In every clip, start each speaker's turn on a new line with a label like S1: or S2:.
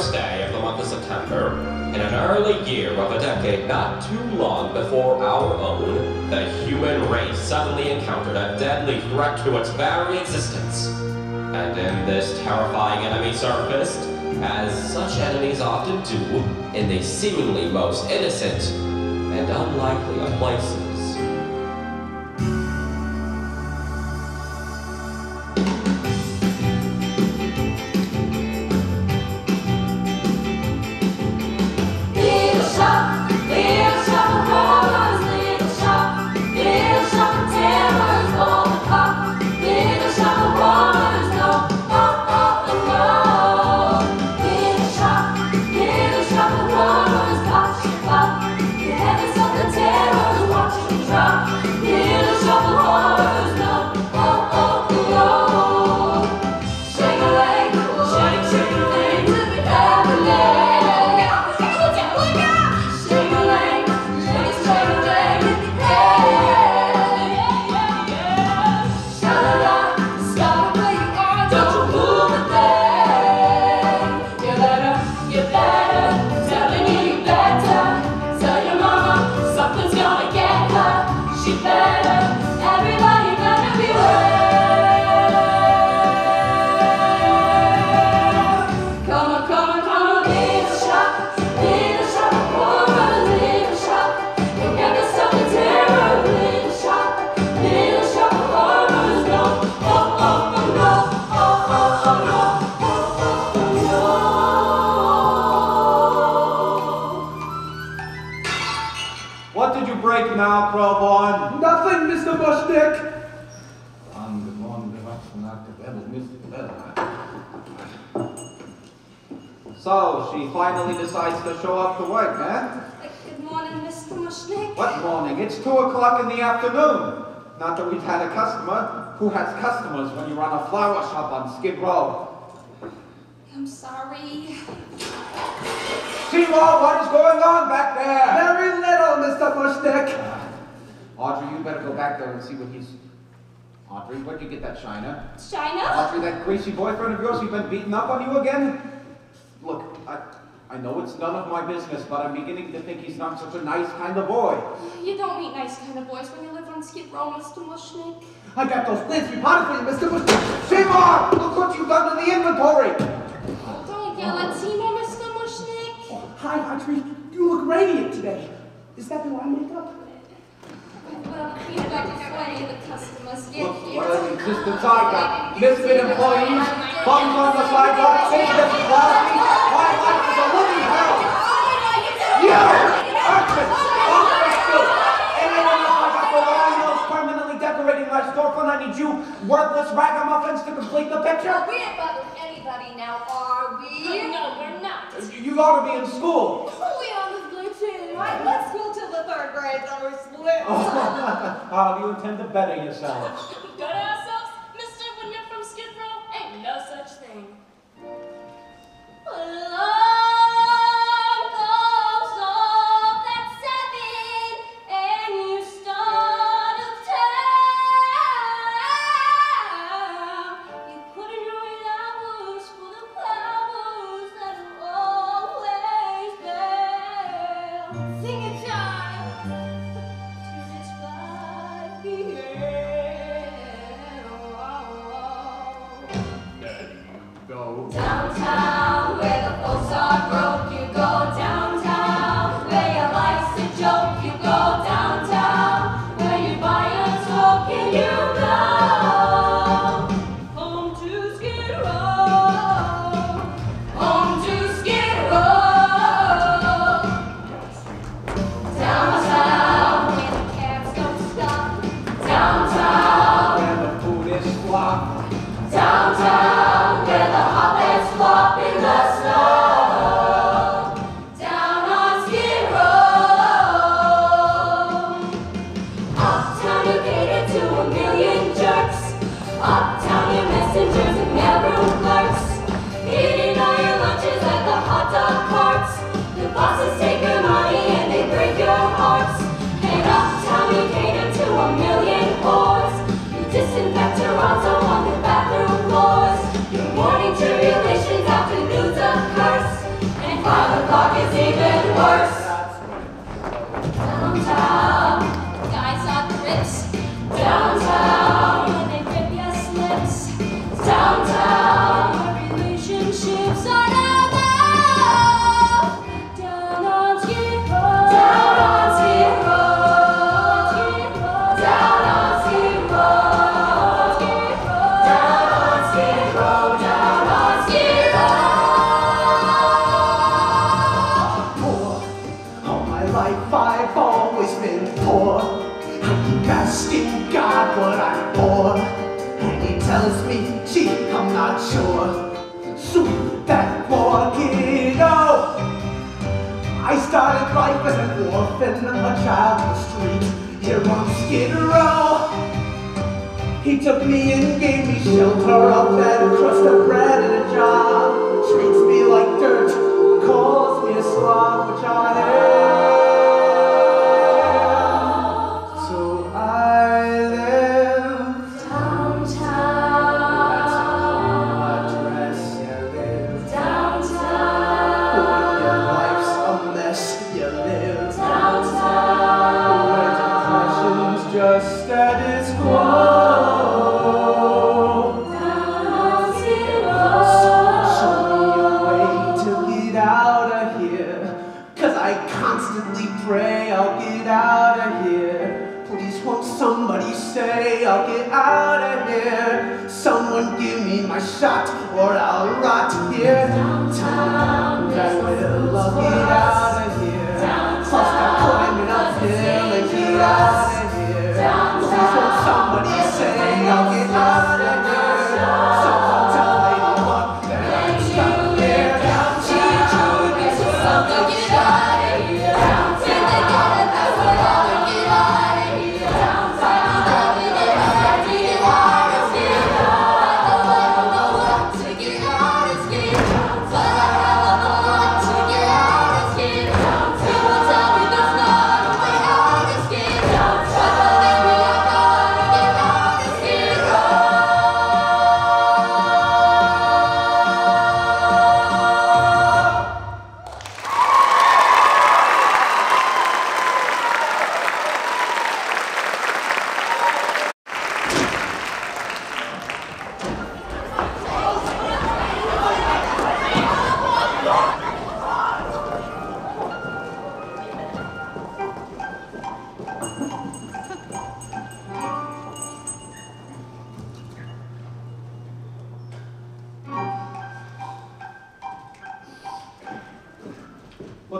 S1: 21st day of the month of September, in an early year of a decade not too long before our own, the human race suddenly encountered a deadly threat to its very existence. And in this terrifying enemy surfaced, as such enemies often do, in the seemingly most innocent and unlikely of places.
S2: So, she finally decides to show up to work, eh?
S3: Good morning, Mr. Mushnick.
S2: What morning? It's 2 o'clock in the afternoon. Not that we've had a customer. Who has customers when you run a flower shop on Skid Row?
S3: I'm sorry.
S2: Seymour, what is going on back there?
S4: Very little, Mr. Mushnick.
S2: Audrey, you better go back there and see what he's... Audrey, where'd you get that shiner?
S3: China?
S2: Audrey, that greasy boyfriend of yours, he's been beating up on you again? Look, I, I know it's none of my business, but I'm beginning to think he's not such a nice kind of boy.
S3: You don't meet nice kind of boys when you live on Skid Row, Mr. Mushnick.
S4: I got those plants repotted for you, Mr. Mushnick.
S2: Seymour, look what you've done to the inventory.
S3: Oh, don't yell at Seymour, Mr. Mushnick.
S4: Oh, hi, Audrey. You look radiant today. Is that the eye makeup?
S3: Well, we have plenty of customers get here.
S2: existence I got. Misfit employees, bums on the sidewalk, business classy. My life is a living hell. You! Urchin! Officer! Anyone else I got the Lionel's permanently decorating my storefront? I need you worthless ragamuffins to complete the picture.
S3: We ain't bothering anybody now, are we? No, we're not.
S2: You ought to be in school.
S3: We on the blue team, right? Let's go the third grade, then we're split.
S2: How do you intend to better yourselves?
S3: Good ourselves, mister, when you're from Skid Row, ain't no such thing. Alarm
S4: an orphan, a child on the street, here on Skid Row. He took me and gave me shelter, a bed, a crust of bread, and a job.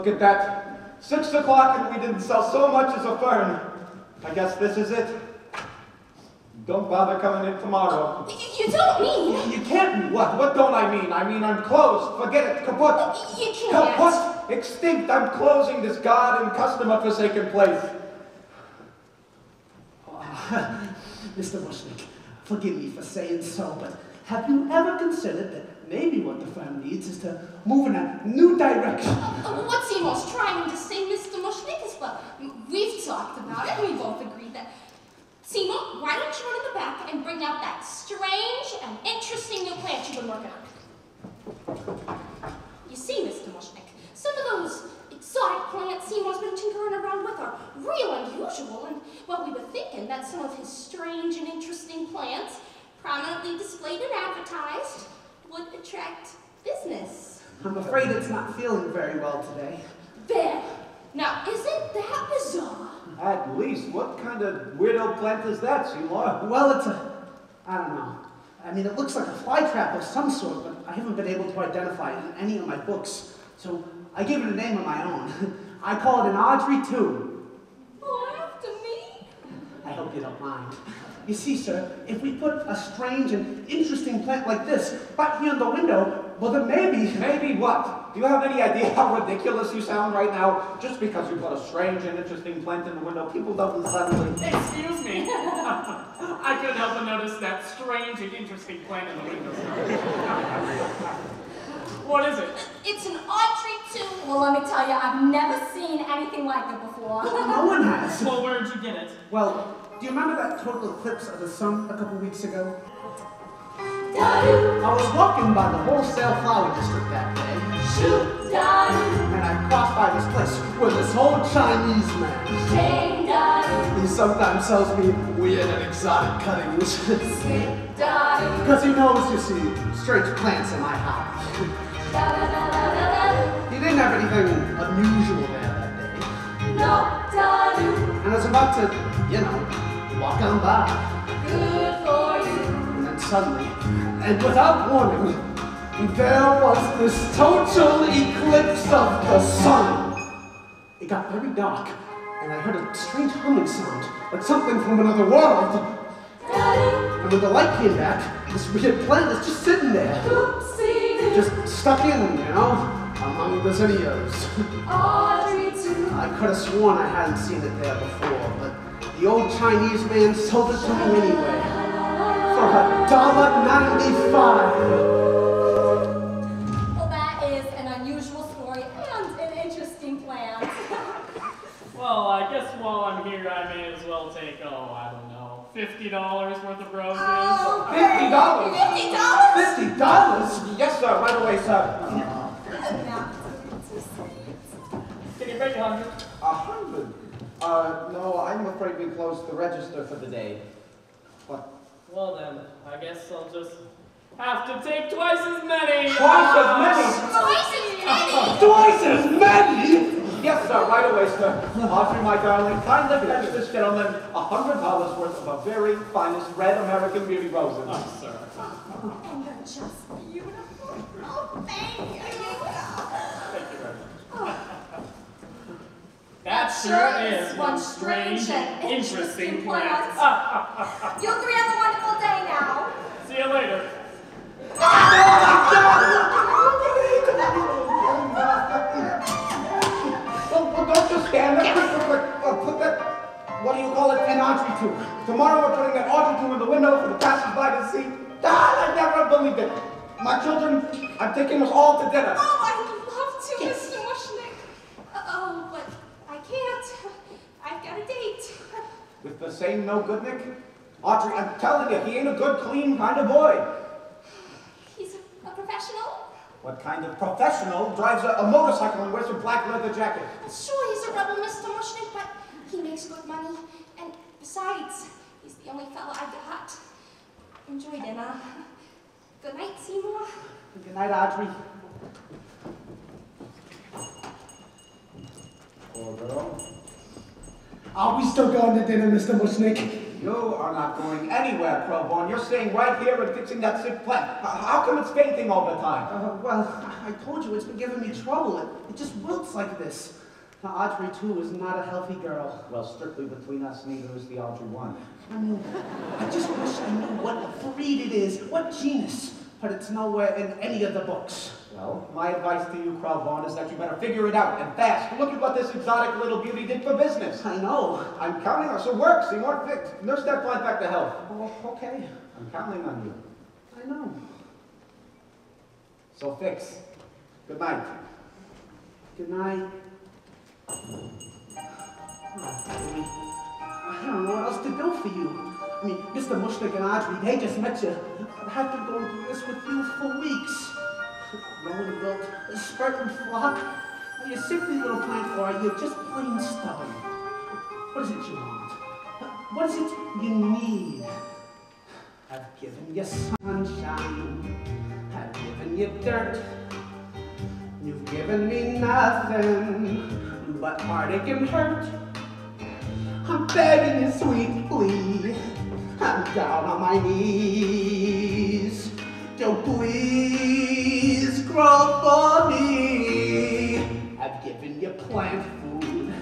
S4: Look at that. Six o'clock and we didn't sell so much as a fern. I guess this is it. Don't bother coming in tomorrow.
S3: You don't mean
S4: You can't what? What don't I mean? I mean I'm closed. Forget it. Kaput.
S3: you can't.
S4: Kaput. Extinct. I'm closing this god and customer forsaken place. Mr. Mushnick, forgive me for saying so, but have you ever considered that maybe what the firm needs is to move in a new direction?
S3: Uh, What Seymour's trying to say, Mr. Mushnick, is well, we've talked about it, we both agreed that. Seymour, why don't you run in the back and bring out that strange and interesting new plant you've been working on? You see, Mr. Mushnick, some of those exotic plants Seymour's been tinkering around with are real unusual, and well, we were thinking that some of his strange and interesting plants, prominently displayed and advertised, would attract business.
S4: I'm afraid it's not feeling very well today.
S3: There. Now, isn't that bizarre?
S2: At least, what kind of weirdo plant is that, Seymour?
S4: Well, it's a, I don't know. I mean, it looks like a fly trap of some sort, but I haven't been able to identify it in any of my books. So I gave it a name of my own. I call it an Audrey 2.
S3: Oh, after me?
S4: I hope you don't mind. You see, sir, if we put a strange and interesting plant like this right here in the window, well, then maybe.
S2: Maybe what? Do you have any idea how ridiculous you sound right now? Just because you put a strange and interesting plant in the window, people don't suddenly.
S5: Excuse me. I couldn't help but notice that strange and interesting plant in the window. what is it?
S3: It's an Audrey 2.
S6: Well, let me tell you, I've never seen anything like it before.
S4: No one has.
S5: Well, where'd you get it?
S4: Well, do you remember that total eclipse of the sun a couple weeks ago? I was walking by the wholesale flower district that day,
S3: shoot,
S4: and I crossed by this place where this old Chinese man.
S3: da-doo,
S4: He sometimes sells me weird and exotic cuttings. because he knows, you see, strange plants in my house. He didn't have anything unusual there that day.
S7: No,
S4: And I was about to, you know, walk on by.
S7: good for you.
S4: And then suddenly, and without warning, there was this total eclipse of the sun. It got very dark, and I heard a strange humming sound, like something from another world. And when the light came back, this weird planet is just sitting there, just stuck in, you know, among the
S7: too.
S4: I could have sworn I hadn't seen it there before, the old Chinese man sold it to me anyway. For a dollar ninety-five.
S3: Well, that is an unusual story and an interesting plan.
S5: Well, I guess while I'm here, I may as well take, oh, I don't know, $50 worth of roses.
S3: Oh,
S2: Fifty dollars?
S3: Fifty dollars?
S4: Fifty dollars?
S2: Yes, sir, right away, sir.
S5: Can you make a hundred?
S2: A hundred? Uh, no, I'm afraid we closed the register for the day. What?
S5: Well then, I guess I'll just have to take twice as many.
S2: Twice as many?
S3: Twice as many?
S4: Twice as many?
S2: Yes, sir, right away, sir. Audrey, my darling, kindly fetch this gentleman a hundred dollars worth of a very finest red American beauty roses.
S5: Oh, sir.
S3: And they're just beautiful. Oh, thank.
S5: Thank you very much. That
S3: That
S5: sure
S3: sure
S5: is
S3: is
S5: one
S3: one
S5: strange
S3: strange
S5: and
S3: and
S5: interesting
S3: interesting
S5: plant.
S3: plant. You three have a wonderful day now.
S5: See you later.
S2: Well, well, don't just stand there. Quick, quick, quick. Uh, put that, what do you call it, an Audrey 2. Tomorrow we're putting that Audrey 2 in the window for the passersby to see. God, I never believed it. My children, I'm taking us all to dinner.
S3: Oh, I'd love to, Mr. Mushnick. Oh, but I can't. I've got a date.
S2: With the same no good Nick? Audrey, I'm telling you, he ain't a good, clean kind of boy.
S3: He's a, a professional.
S2: What kind of professional drives a, a motorcycle and wears a black leather jacket?
S3: Sure, he's a rebel, Mr. Mushnick, but he makes good money. And besides, he's the only fellow I've got. Enjoy dinner. Good night, Seymour.
S4: Good night, Audrey.
S2: Poor girl.
S4: Are we still going to dinner, Mr. Mushnick?
S2: You are not going anywhere, Krelborn. You're staying right here and fixing that sick plant. How come it's fainting all the time?
S4: Uh, well, I told you it's been giving me trouble. It, it just wilts like this. Now, Audrey, too, is not a healthy girl.
S2: Well, strictly between us, neither is the Audrey one.
S4: I mean, I just wish I knew what breed it is, what genus, but it's nowhere in any of the books.
S2: My advice to you, Krelborn, is that you better figure it out, and fast. Look at what this exotic little beauty did for business.
S4: I know.
S2: I'm counting on so work, Seymour. Fix. Nurse that plant back to health.
S4: Oh, okay.
S2: I'm counting on you.
S4: I know.
S2: So fix. Good night.
S4: Good night. Oh. I don't know what else to do for you. I mean, Mr. Mushnick and Audrey, they just met you. I've been going through this with you for weeks. Built, a spurt and flock. Are you simply little plant or are you just plain stubborn? What is it you want? What is it you need? I've given you sunshine. I've given you dirt. You've given me nothing but heartache and hurt. I'm begging you sweetly. I'm down on my knees. Don't please grow for me. I've given you plant food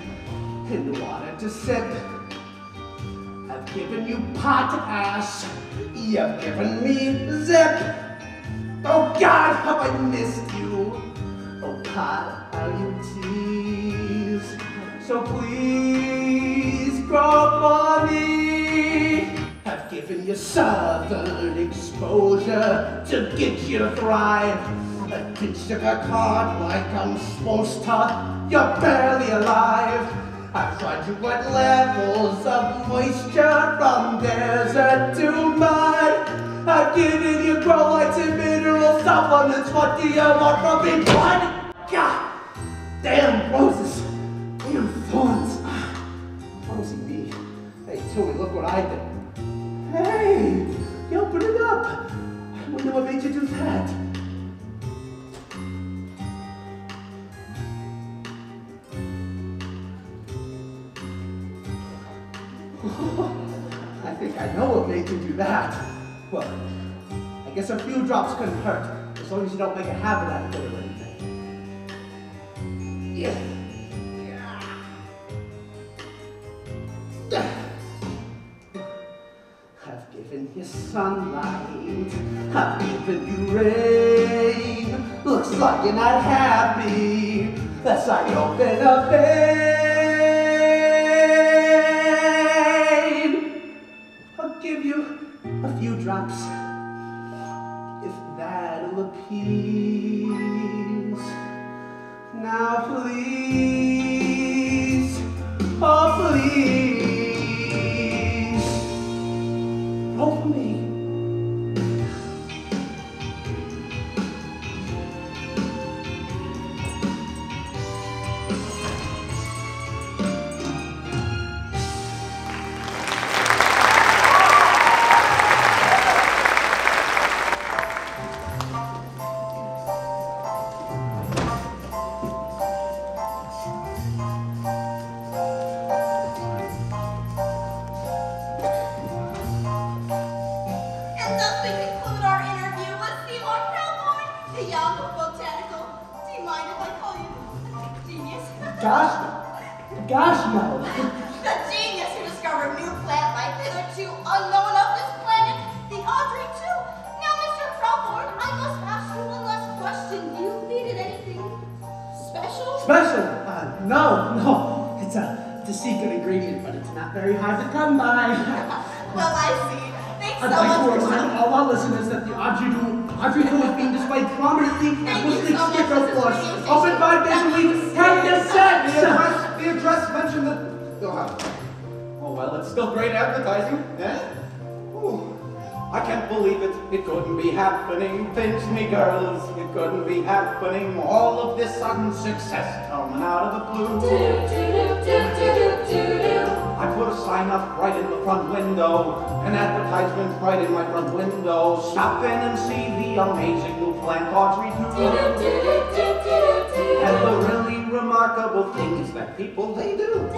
S4: and water to sip. I've given you potash. You've given me zip. Oh God, have I missed you? Oh God, how you tease. So please grow for me. I've given you southern exposure to get you to thrive. A pinch of a card like I'm supposed to. You're barely alive. I've tried to at levels of moisture from desert to mud. I've given you grow lights and mineral supplements. What do you want from me? Blood? God! Damn roses! Damn thorns! Clumsy me. Hey, Twoey, look what I did. Hey! You open it up! what made you do that? I think I know what made you do that. Well, I guess a few drops couldn't hurt, as long as you don't make a habit out of it or anything. Yeah. Yeah. I've given you sunlight, I've given you rain. Looks like you're not happy. That's how you open a vein. Give you a few drops, if that'll appease. Now please, oh
S2: couldn't be happening. All of this sudden success coming out of the blue. I put a sign up right in the front window, an advertisement right in my front window. Stop in and see the amazing new plant Audrey 2. And the really remarkable things that people they do.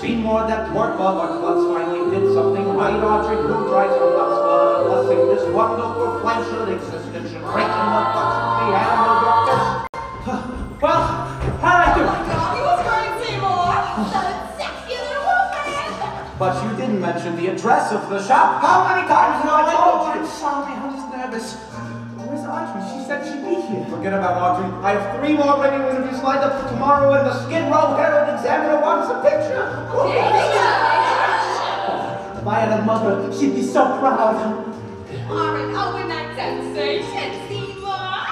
S2: Seymour, that pork bug once finally did something right. Audrey who tries her nuts for a blessing. This wonderful plant should exist and should break the butts of the your fist.
S4: Well, I like
S1: Oh
S4: to.
S1: my God, he was great, Seymour. That sexy little woman.
S2: But you didn't mention the address of the shop. How many times have I told you?
S4: I'm
S2: you?
S4: sorry, I was nervous. Where's Audrey? She said she'd be here.
S2: Forget about Audrey. I have three more radio interviews lined up for tomorrow, and the Skid Row Herald Examiner wants a picture.
S4: If I had a mother, she'd be so proud.
S1: Oh, you are an overnight sensation, Seymour.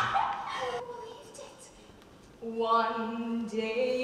S1: Believed it. One day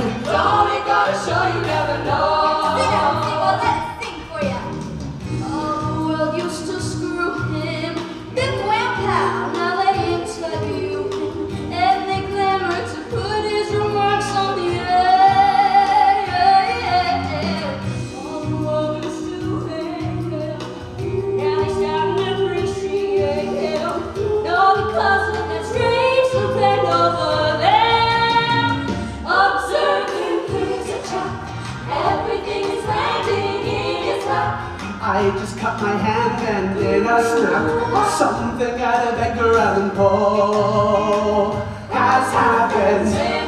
S4: snap, something out of Edgar Allan Poe has happened.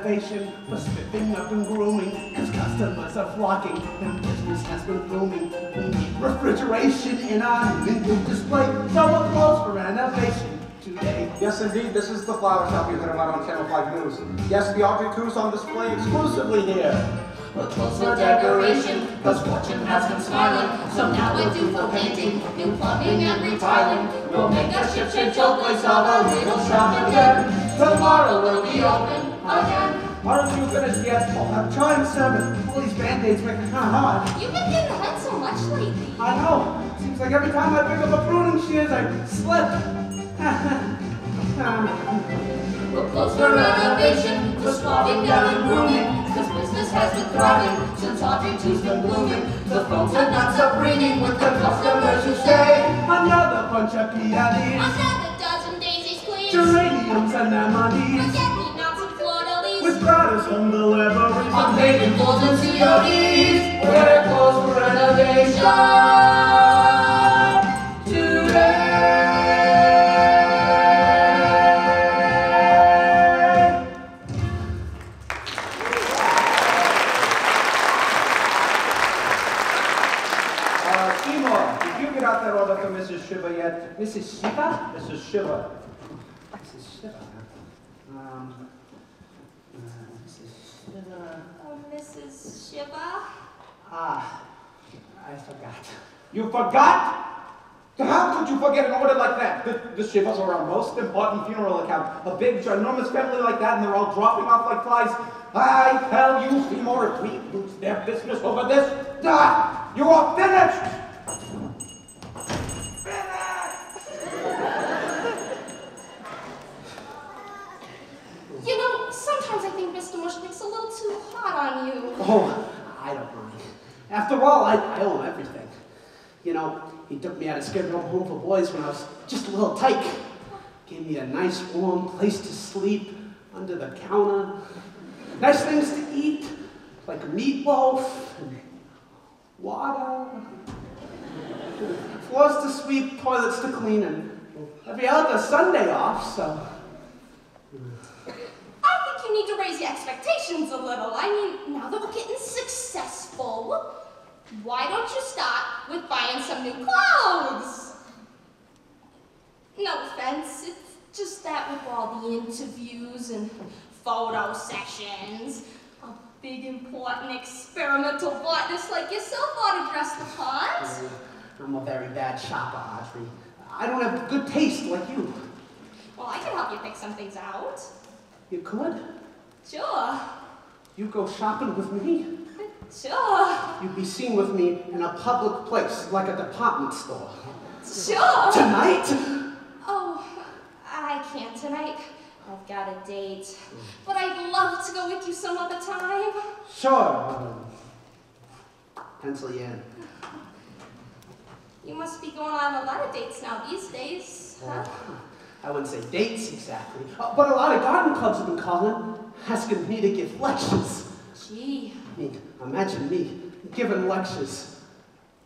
S3: For
S4: renovation, for spiffing up and grooming, cause customers are flocking and business has been booming. We need refrigeration in our window display, so we're closed for renovation today.
S2: Yes, indeed, this is the flower shop you heard about on Channel 5 News. Yes, the object 2's on display exclusively here.
S7: We're close for decoration, cause fortune has been smiling. So now we're due for painting, new plumbing and retiling. We'll make a ship-shape showplace of a little shop again. Tomorrow we'll be open again.
S2: Aren't you finished yet?
S4: Oh, I'm trying, sir, but all these band-aids make it kind of hard.
S3: You've been getting ahead so much lately.
S4: I know. Seems like every time I pick up a pruning shears, I slip.
S7: We're close for renovation, for swabbing down and grooming. Cause business has been thriving since Audrey 2's been blooming. The phones and nuts are ringing with the customers who say,
S4: Another bunch of PLEs,
S3: Another dozen daisies, please.
S4: geraniums and anemones,
S3: fleur-de-lis.
S4: with gratis home delivery.
S7: I'm paying full and CODs. We're closed for renovation today.
S2: Uh, Seymour, did you get out that order for Mrs. Shiva yet?
S4: Mrs. Shiva?
S2: Mrs. Shiva.
S4: Mrs. Shiva. Um, Mrs. Shiva.
S3: Oh, Mrs. Shiva?
S4: Ah, I forgot.
S2: You forgot? How could you forget an order like that? The, the Shivas are our most important funeral account. A big, ginormous family like that, and they're all dropping off like flies. I tell you, Seymour, if we lose their business over this, ah, you are finished!
S3: Think a little too hot on you.
S4: Oh, I don't mind. After all, I, I own everything. You know, he took me out of Row Home for Boys when I was just a little tyke. Gave me a nice warm place to sleep under the counter. Nice things to eat, like meatloaf and water. Floors to sweep, toilets to clean, and every other Sunday off, so.
S3: I think you need to raise your expectations a little. I mean, now that we're getting successful, why don't you start with buying some new clothes? No offense, it's just that with all the interviews and photo sessions, a big important experimental botanist like yourself ought to dress the part.
S4: Oh, I'm a very bad shopper, Audrey. I don't have good taste like you.
S3: Well, I can help you pick some things out.
S4: You could?
S3: Sure,
S4: You go shopping with me?
S3: sure,
S4: You'd be seen with me in a public place, like a department store.
S3: sure.
S4: Tonight?
S3: Oh, I can't tonight. I've got a date. But I'd love to go with you some other time.
S4: Sure. Pencil you in.
S3: You must be going on a lot of dates now these days, huh?
S4: Oh, I wouldn't say dates exactly, uh, but a lot of garden clubs have been calling, asking me to give lectures.
S3: Gee,
S4: I mean, imagine me giving lectures.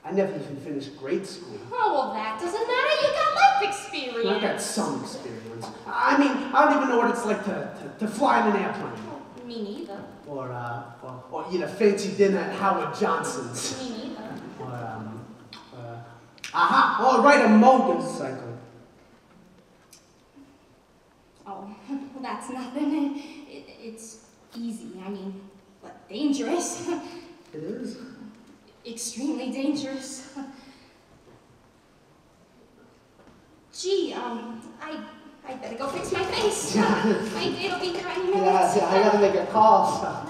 S4: I never even finished grade school.
S3: oh, well, that doesn't matter. You got life experience.
S4: I've got some experience. I mean, I don't even know what it's like to, to, to fly in an airplane.
S3: Me neither.
S4: Or, uh, or, or eat a fancy dinner at Howard Johnson's.
S3: Me neither.
S4: Or, um, uh, aha, or ride a motorcycle.
S3: Oh, well, that's nothing. It, it's easy. I mean, but dangerous.
S4: It is?
S3: Extremely dangerous. Gee, um, I, I better go fix my face. my date'll be here any minute.
S4: Yeah, yeah, I gotta make a call, so.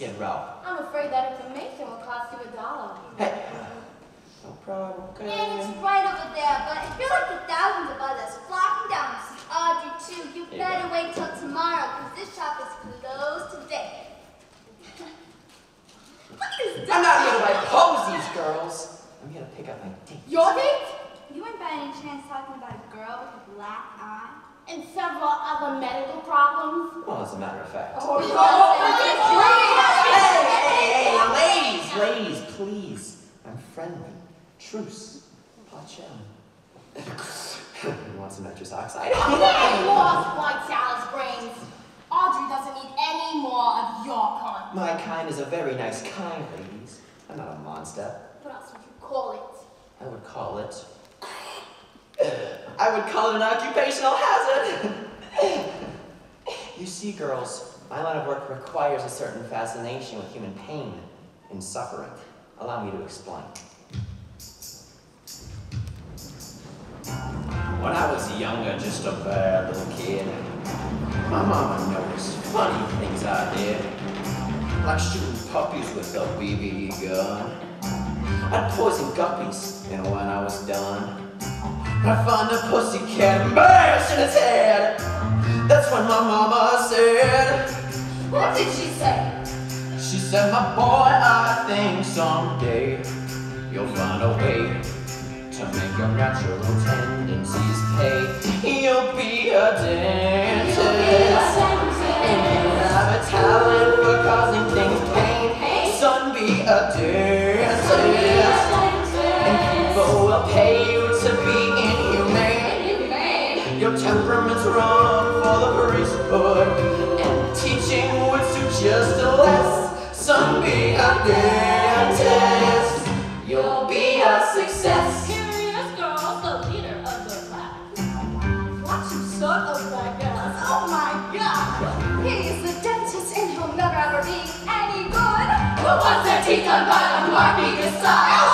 S8: skid row.
S9: I'm afraid that information will cost you a dollar.
S8: Hey, no problem, okay?
S9: And it's right over there, but I feel like the thousands of others flocking down to see Audrey 2. You
S8: there
S9: better
S8: you
S9: wait till tomorrow, because this shop is closed today. I'm not here to buy posies, girls.
S8: I'm here to pick up my date.
S9: Your date? You weren't by any chance talking about and several other medical problems?
S8: Well, as a matter of fact.
S9: Oh, oh, oh, oh
S8: Hey, hey, ladies, ladies, please. I'm friendly. Truce. Pachem. you want some nitrous oxide?
S9: Get lost, White Sal's brains. Audrey doesn't need any more of your kind.
S8: My kind is a very nice kind, ladies. I'm not a monster.
S9: What else would you call it?
S8: I would call it. I would call it an occupational hazard. you see, girls, my line of work requires a certain fascination with human pain and suffering. Allow me to explain. When I was younger, just a bad little kid, my mama noticed funny things I did, like shooting puppies with a BB gun. I'd poison guppies, and when I was done, I'd find a pussycat and bash in its head. That's when my mama said,
S9: What did she say?
S8: She said, my boy, I think someday you'll find a way to make your natural tendencies pay. You'll be a dentist. And you have a talent for causing the. And teaching would suggest less. Son, be a dentist. You'll be a success.
S3: Curious girl, the leader of the class.
S9: Watch of like us. Oh my god! He's a dentist and he'll never ever be any good. Who wants their teeth done by a Marky style? That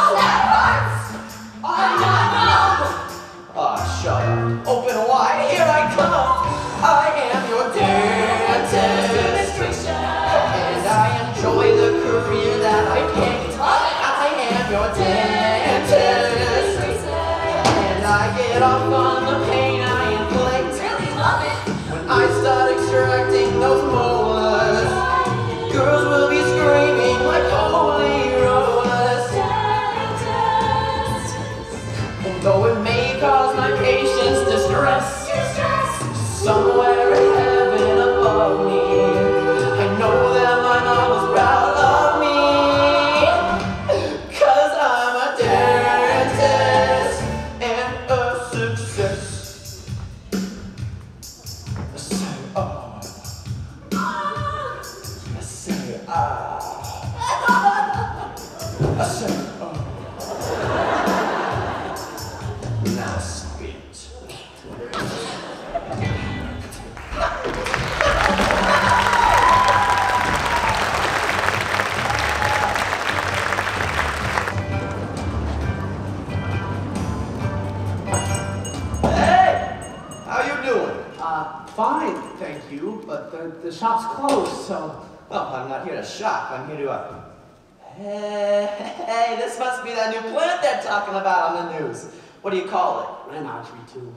S8: call it?
S4: Renarchery, too.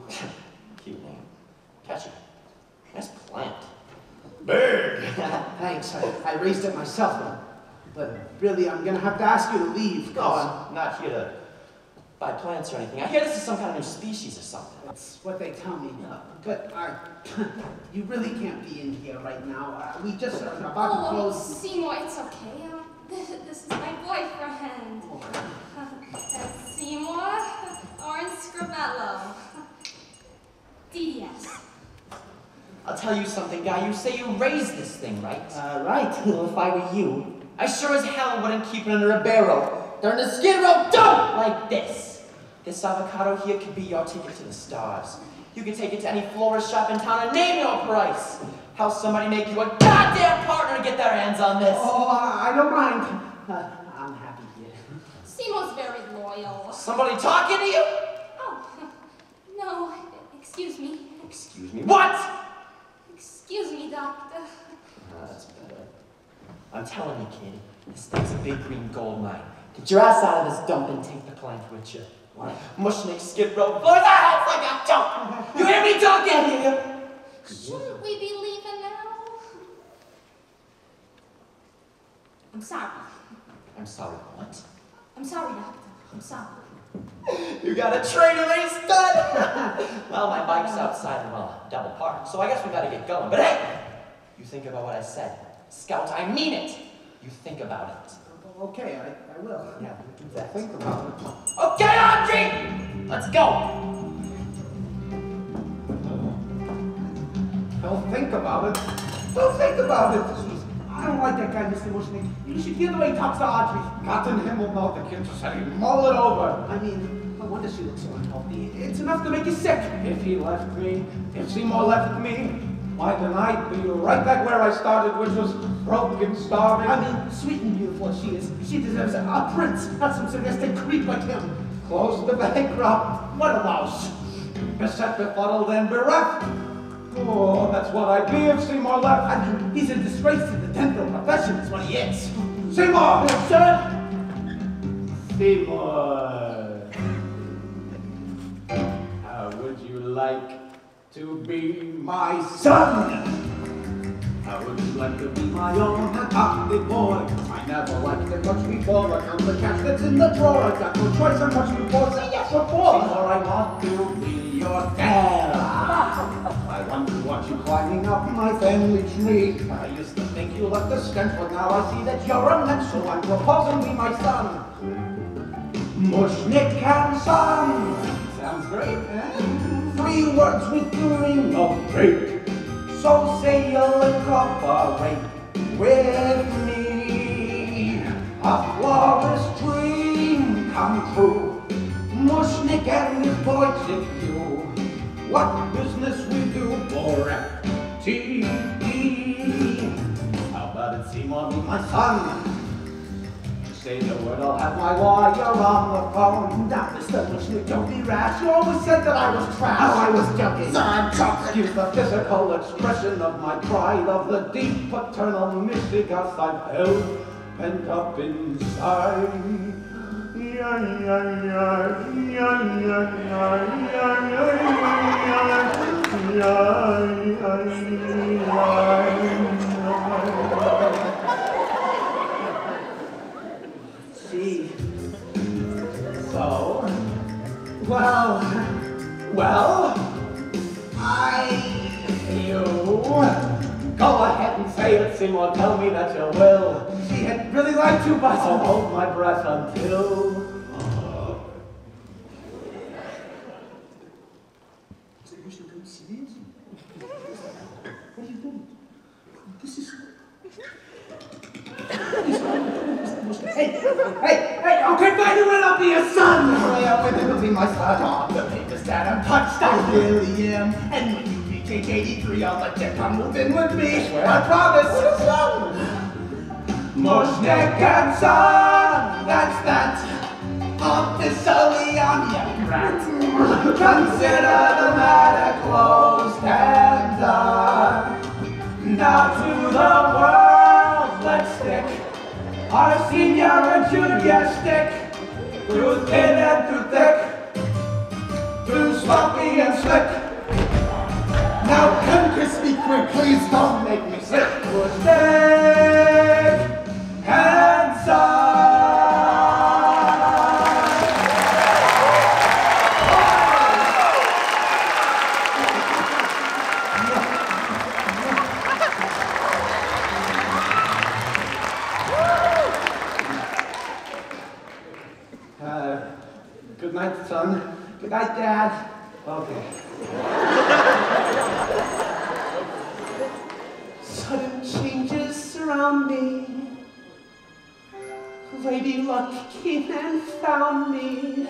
S8: Cute name. Catchy. Nice plant.
S4: Big! Thanks, I, I raised it myself, but, but really, I'm gonna have to ask you to leave.
S8: No, I'm not here to buy plants or anything. I hear this is some kind of new species or something.
S4: That's what they tell me. But I, you really can't be in here right now. Uh, we just are about to
S3: Oh,
S4: close.
S3: Seymour, it's okay. Um, this, this is my boyfriend. Uh, Seymour Orin Scrivello. DDS.
S8: I'll tell you something, guy. You say you raised this thing, right?
S4: Uh, right.
S8: Well, if I were you, I sure as hell wouldn't keep it under a barrel. They're in a skid row dump like this. This avocado here could be your ticket to the stars. You could take it to any florist shop in town and name your price. How somebody make you a goddamn partner to get their hands on this?
S4: Oh, I I don't mind. Uh, I'm happy here.
S3: Seymour's very loyal.
S8: Somebody talking to you?
S3: No, excuse me.
S8: Excuse me. What?
S3: Excuse me, doctor.
S8: Ah, that's better. I'm telling you, kid, this thing's a big green gold mine. Get your ass out of this dump and take the plant with you. What? Mushnik skid row blows our house like a dump. You hear me talking here?
S3: Shouldn't we be leaving now? I'm sorry.
S8: I'm sorry, what?
S3: I'm sorry, doctor. I'm sorry.
S8: You got a traitor race done! well, my bike's outside and well, uh, double parked, so I guess we gotta get going. But hey, you think about what I said. Scout, I mean it! You think about it.
S4: Okay, I, I will.
S8: Yeah, do that.
S2: Think about it.
S8: Okay, Audrey! Let's go!
S2: Don't think about it. Don't think about it.
S4: I don't like that guy, Mr. Mushnik. You should hear the way he talks to Audrey.
S2: Gott in Himmel, no, the kid just said he'd mull it over.
S4: I mean, no wonder she looks so unhealthy. It's enough to make you sick.
S2: If he left me, if Seymour left me, why then I'd be right back where I started, which was broken, starving.
S4: I mean, sweet and beautiful as she is, she deserves a, a prince, not some sadistic creep like him.
S2: close the bankrupt,
S4: What a louse.
S2: beset, befuddled, and bereft. Oh, that's what I'd be if Seymour left.
S4: I mean, he's a disgrace to dental profession, is what he is.
S2: Seymour!
S4: Sir?
S2: Seymour, how would you like to be my son? How would you like to be my own adopted boy? I never liked it much before. I count the cash that's in the drawer. I got no choice. I'm much before. Say yes or for. Seymour, I want to be your dad. I want to watch you climbing up my family tree. I used think you left a stench, but now I see that you're a mensch, so I'm proposing be my son. Mushnik and son. Sounds great, eh? Three words with the ring of fate. So say you'll incorporate with me. A florist dream come true. Mushnik and his boy Chick you. What business we do for FTE? Seymour, be my son. You say the word, I'll have my wire on the phone. Now, Mr. Mushnik, don't be rash. You always said that I was trash. Oh, I was joking. So I'm talking. Use the physical expression of my pride of the deep paternal mythicus I've held pent up inside. Yeah, yeah, yeah, yeah, yeah, yeah, yeah, Yeah, yeah, yeah,
S4: Gee.
S2: So, well, well, I, you, go ahead and say it, Seymour, tell me that you will.
S4: Gee, I'd really liked you, but...
S2: I'll hold my breath until... me. I promise. What is son? Mushnik and son, that's that. Officially, I'm your brat. Consider the matter closed and done. Now to the world, let's stick our senior and junior stick through thin and through thick, through sloppy and slick. Now please don't make me sick.
S4: Luck came and found me.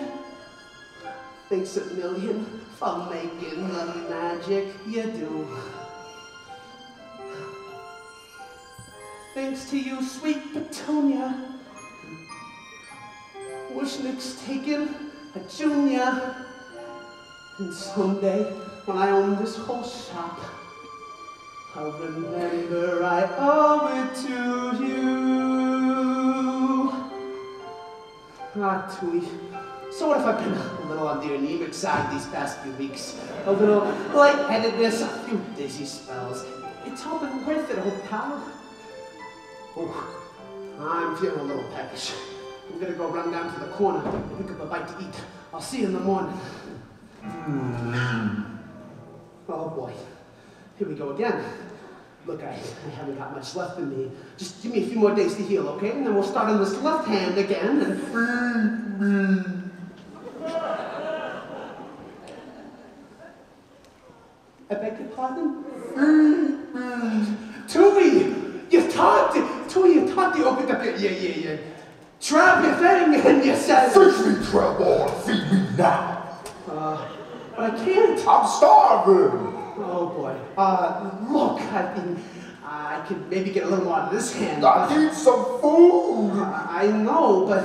S4: Thanks a million for making the magic you do. Thanks to you, sweet Petunia. Mushnik's taken a junior. And someday, when I own this whole shop, I'll remember I owe it to you. Ah, Twoey. So what if I've been a little on the anemic side these past few weeks? A little lightheadedness, a few dizzy spells. It's all been worth it, old pal. Oh, I'm feeling a little peckish. I'm gonna go run down to the corner and pick up a bite to eat. I'll see you in the morning. Oh boy. Here we go again. Look, I, haven't got much left in me. Just give me a few more days to heal, okay? And then we'll start on this left hand again and. I beg your pardon? Twoey! You talked it! Twoey, you talked it. Opened up your, yeah, yeah, yeah. Trap your thing and you said.
S10: Feed me, trap Trevor. Feed me now.
S4: Uh, but I can't.
S10: I'm starving.
S4: Oh boy. Uh, look, I mean, I could maybe get a little more out of this hand.
S10: I need some food.
S4: I I know, but.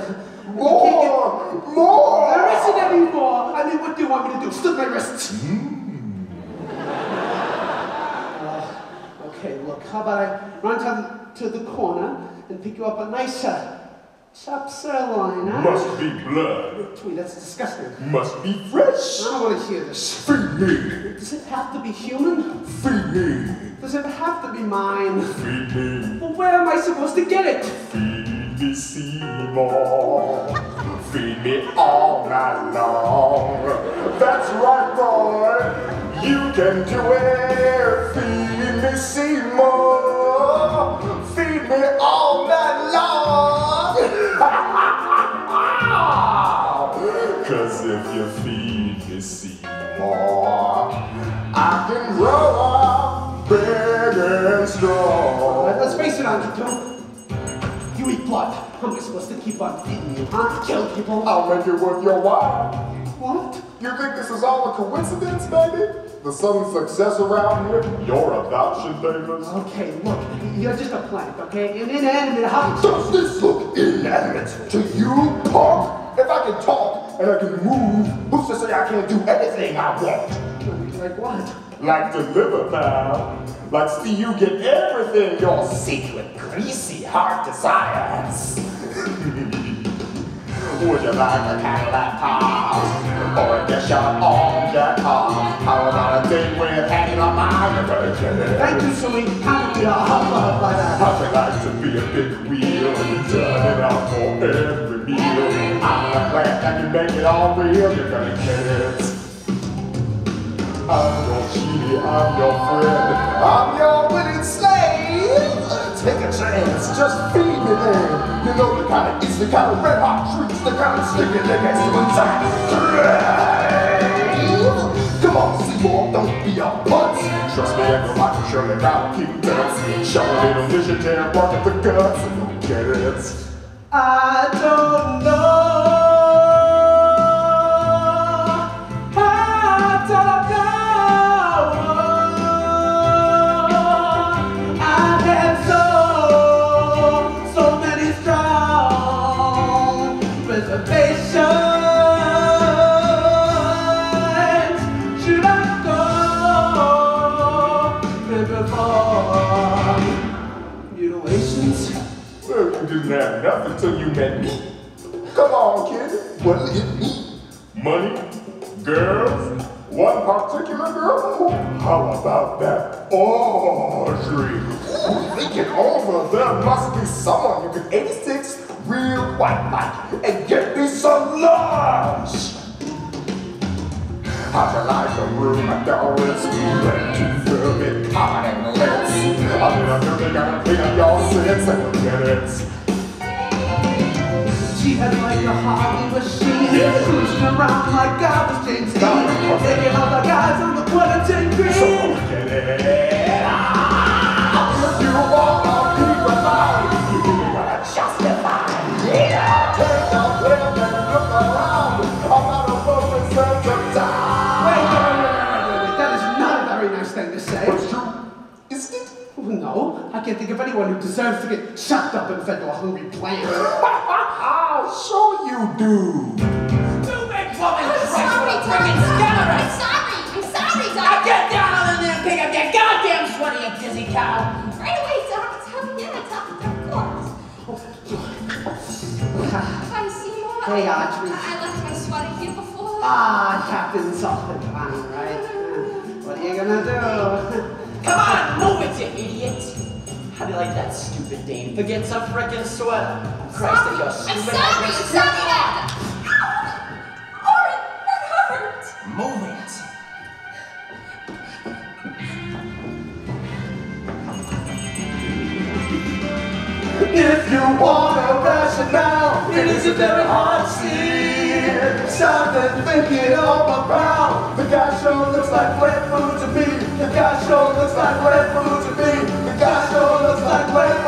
S10: More! More!
S4: There isn't any more. I mean, what do you want me to do? Slit my wrists? Uh, okay, look, how about I run to, to the corner and pick you up a nice uh, chop sirloin, huh?
S10: Must be blood.
S4: Twoey, that's disgusting.
S10: Must be fresh.
S4: I don't want to hear this.
S10: Feed me.
S4: Does it have to be human?
S10: Feed me.
S4: Does it have to be mine?
S10: Feed me.
S4: Well, where am I supposed to get it?
S10: Feed me, Seymour. Feed me all night long. That's right, boy. You can do it. Feed me, Seymour. Feed me all night long. Cause if you feed me, Seymour, I can grow up big and strong.
S4: Let- Let's face it, Joe. You eat blood. How am I supposed to keep on feeding you, huh? Kill people?
S10: I'll make it worth your while.
S4: What?
S10: You think this is all a coincidence, baby? The sudden success around here? Your adoption papers?
S4: Okay, look, you're just a plant, okay? An inanimate object.
S10: Does this look inanimate to you, punk? If I can talk and I can move, who's to say I can't do anything I want?
S4: Like what?
S10: Like deliver now. Like see you get everything your secret, greasy heart desires. Would you like a Cadillac car? Or a dish on all car? How about a date with hanging on my virgin?
S4: Thank you. Kind of be a hot by that.
S10: How'd you like to be a big wheel and turn it out for every meal? A can make it all real. You're gonna get it. I'm your genie, I'm your friend, I'm your willing slave. Take a chance, just feed me then. You know the kind of it's the kind of red hot treats, the kind of sticky lick as to inside. Come on, Seymour, don't be a putz. Trust me, I'm know I can surely gotta keep nuts. Show a little initiative, work at the guts, get it.
S4: I don't know.
S10: Nothing till you met me. Come on, kid. What'll it be? Money? Girls? One particular girl? How about that oh, Audrey? Ooh, thinking over, there must be someone you can 86 real white like and get me some lunch. How'd like a room at Doris? Ready to fill it, hot and mean, I'm gonna clean up your sins and.
S4: She had like a Harley machine, cruising around like I was James Dean, taking all the guys on the Quentin Green.
S10: So get it out. You wanna keep alive. You gotta justify. Yeah. Take a and look around. I'm not a perfect sense of time.
S4: Wait, wait, wait, wait, wait, wait, That is not a very nice thing to say.
S10: What's true? Isn't it?
S4: Oh, no, I can't think of anyone who deserves to get chopped up and fed to a hungry plant.
S10: I'll show you do.
S8: You big woman,
S11: I'm sorry,
S8: what a
S11: Tom.
S8: friggin'
S11: I'm sorry. I'm sorry,
S8: Now
S11: Doc.
S8: get down on the damn pick up your goddamn sweaty, you dizzy cow!
S11: Right away, Doc. Tom, yeah, Doc, of course. Hi, Seymour.
S4: Hey, Audrey.
S11: I, I left my sweater here before.
S4: Ah, happens all the time, right? What are you gonna do?
S8: Come on, move it, you idiot! How do you like that, stupid dame? Forgets a frickin' sweater. Christ, if you're
S11: I'm sorry.
S8: I
S11: I'm
S8: just-
S11: sorry, Dad. Ow! Orin, that hurt.
S8: Move it.
S12: If you want a rationale, it is a very hard scene. Something thinking all around. The guy sure looks like wet food to me. The guy sure looks like wet food to me.
S4: 정말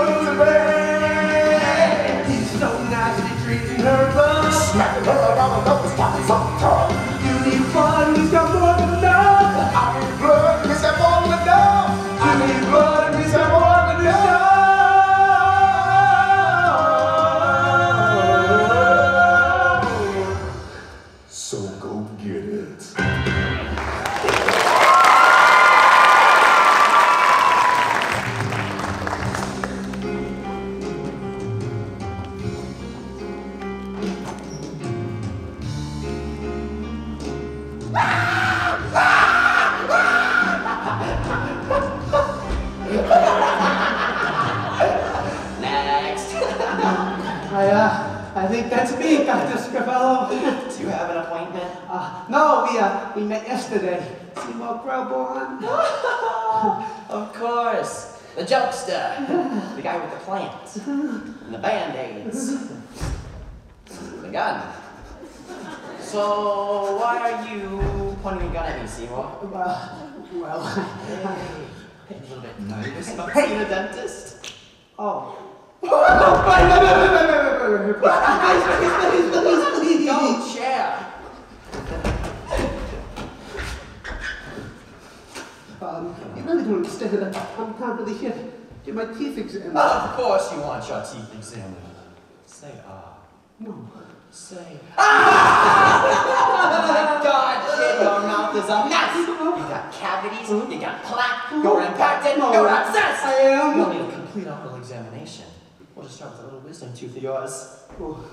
S4: think that's me, Dr. Scrivello.
S8: Do you have an appointment?
S4: Uh, no, we, uh, we met yesterday. Seymour Krelborn.
S8: Of course. The jokester. The guy with the plant. And the band-aids. The gun. So, why are you pointing a gun at me, Seymour?
S4: Well, well,
S8: A little bit nervous about seeing a dentist?
S4: oh. Please, please, please, please.
S8: Go, chair.
S4: Um, you really don't understand. I'm not really here get my teeth examined.
S8: Of course you want your teeth examined. Say ah.
S4: No.
S8: Say ah! oh my god, kid, your mouth is a mess! You got cavities, you got plaque, you're impacted, you're obsessed!
S4: I am.
S8: You'll need a complete oral examination. Just start with a little wisdom tooth of yours.
S4: Oh,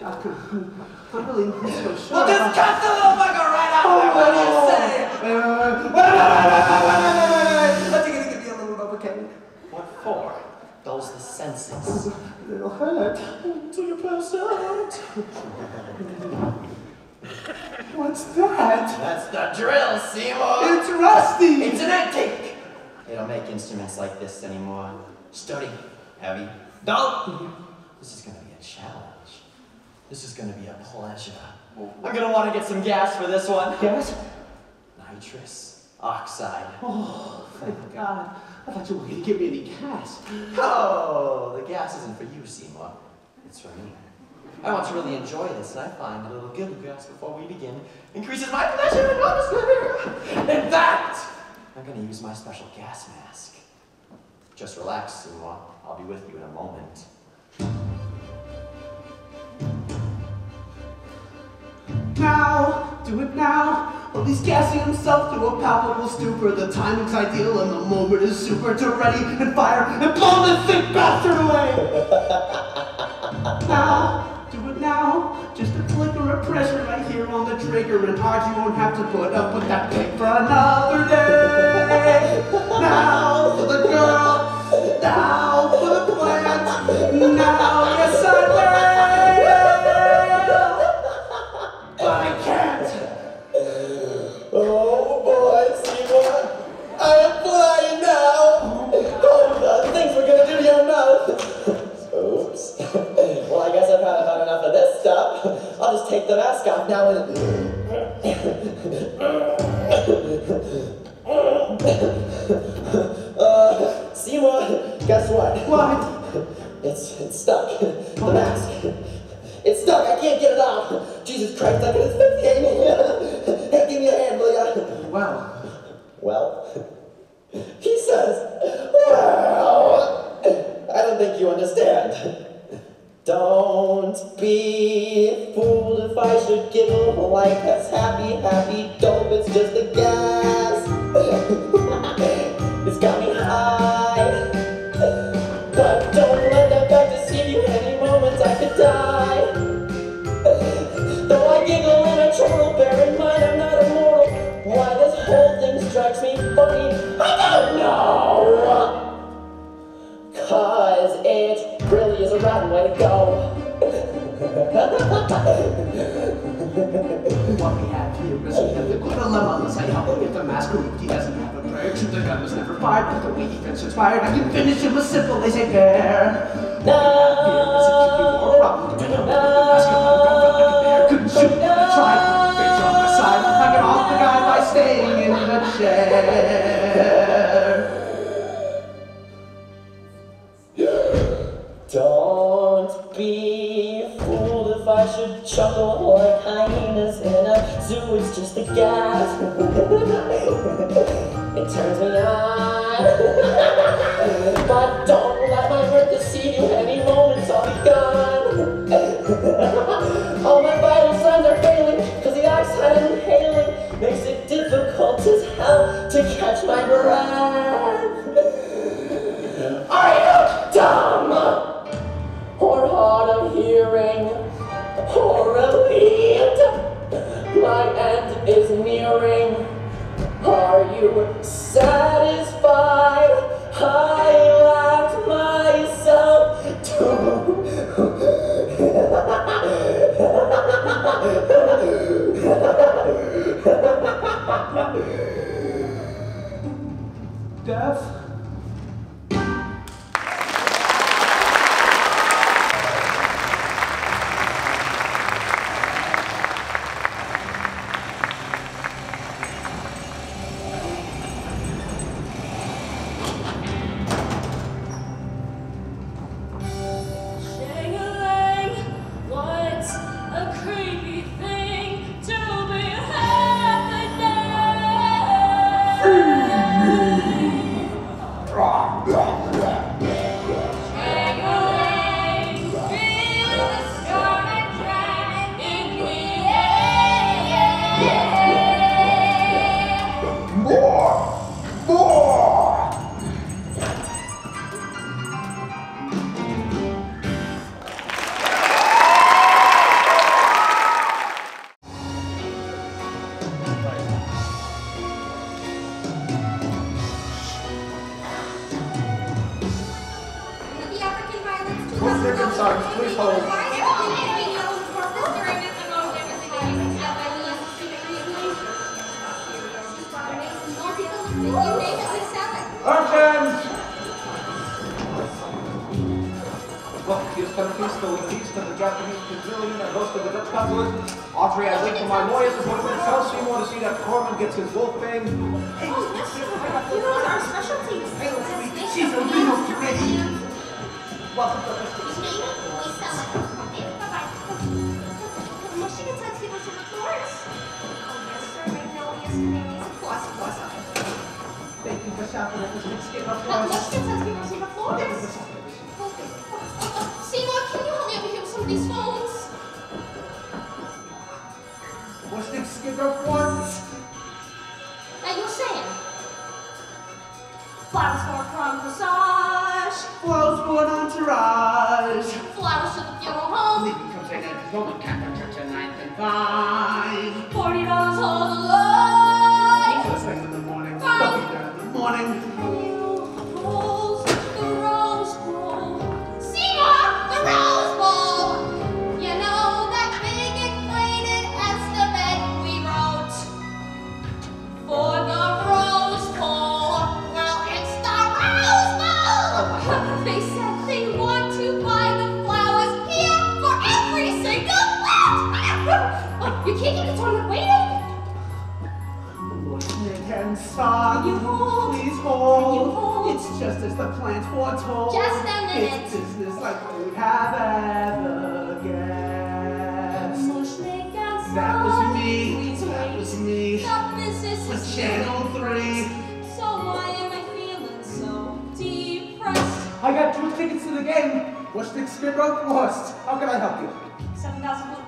S4: Doctor, I'm really not so sure.
S8: We'll just cut the little bugger right out there, what do you say?
S4: Uh, wait, wait, wait, wait, wait, wait, wait, wait. Are you gonna give me a little Novocaine?
S8: What for? Dulls the senses.
S4: It'll hurt.
S8: Until you pass out.
S4: What's that?
S8: That's the drill, Seymour!
S4: It's rusty.
S8: It's an antique! They don't make instruments like this anymore. Sturdy, heavy, dull. This is gonna be a challenge. This is gonna be a pleasure. I'm gonna wanna get some gas for this one.
S4: Yes?
S8: Nitrous oxide.
S4: Oh, thank God. I thought you were gonna give me any gas.
S8: Oh, the gas isn't for you, Seymour. It's for me. I want to really enjoy this, and I find a little giggle gas before we begin increases my pleasure enormously. In fact, I'm gonna use my special gas mask. Just relax, Seymour. I'll be with you in a moment.
S4: Now, do it now. Well, he's gassing himself through a palpable stupor. The timing's ideal and the moment is super to ready and fire and blow this sick bastard away. now, do it now. Just a click flicker of pressure right here on the trigger, and hard you won't have to put up with that pig for another day. Now for the girl. Now for the plant. Now, yes I will. But I can't.
S8: Oh boy, Seymour. I am flying now. Oh, the things we're gonna do to your mouth. Oops. Well, I guess I've had about enough of this stuff. I'll just take the mask off now and.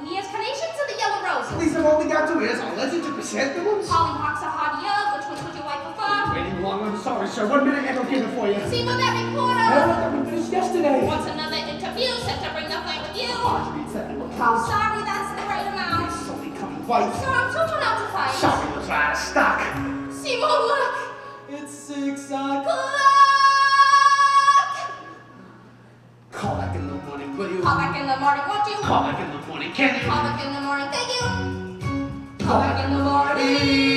S13: Leah's carnations or
S14: the
S3: yellow roses?
S4: Please, I've only got two ears. I legend to present the ones.
S3: Hollyhocks are hard to Which ones would you like prefer?
S4: Waiting long, I'm sorry, sir. One minute, I'll get it for you.
S3: See what that reporter?
S4: I let them finish yesterday.
S3: Once another interview, set to bring the fight with you.
S4: Oh, it's that little cow.
S3: Sorry, that's the right amount.
S4: It's so becoming white.
S3: Sir, I'm told not to fight.
S4: Sorry, was out of stock.
S3: Seymour, look.
S4: It's six o'clock. morning,
S3: won't you?
S4: Call back in the morning, can you?
S3: Call back in the morning, thank you.
S4: Call
S3: back in the morning.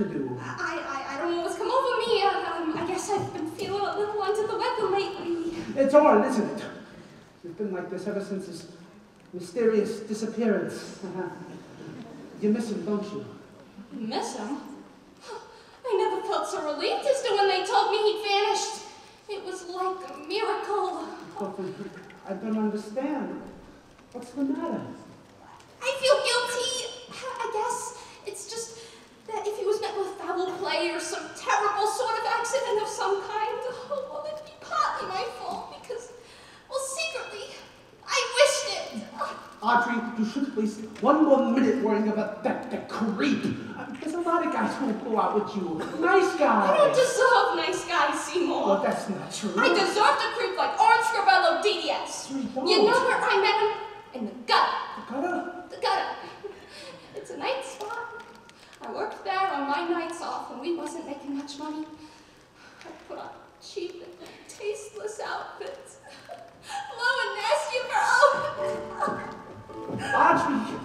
S4: To do.
S3: I, I, I don't know what's come over me. Um, I guess I've been feeling a little under the weather lately.
S4: It's odd, isn't it? It's been like this ever since his mysterious disappearance. you miss him, don't you?
S3: Miss him? I never felt so relieved as to when they told me he'd vanished. It was like a miracle.
S4: I don't understand. What's the matter?
S3: I feel guilty. I guess it's just that if he was met with foul play or some terrible sort of accident of some kind, oh, well, it'd be partly my fault because, well, secretly, I wished it.
S4: Audrey, you shouldn't waste one more minute worrying about that, that creep. There's a lot of guys who will go out with you. Nice guys.
S3: I don't deserve nice guys, Seymour.
S4: Well, that's not true.
S3: I deserve to creep like Orin Scrivello DDS. You know where I met him? In the gutter.
S4: The gutter?
S3: The gutter. It's a night spot. I worked there on my nights off when we wasn't making much money. I put on cheap and tasteless outfits. Low and nasty, bro.
S4: Audrey,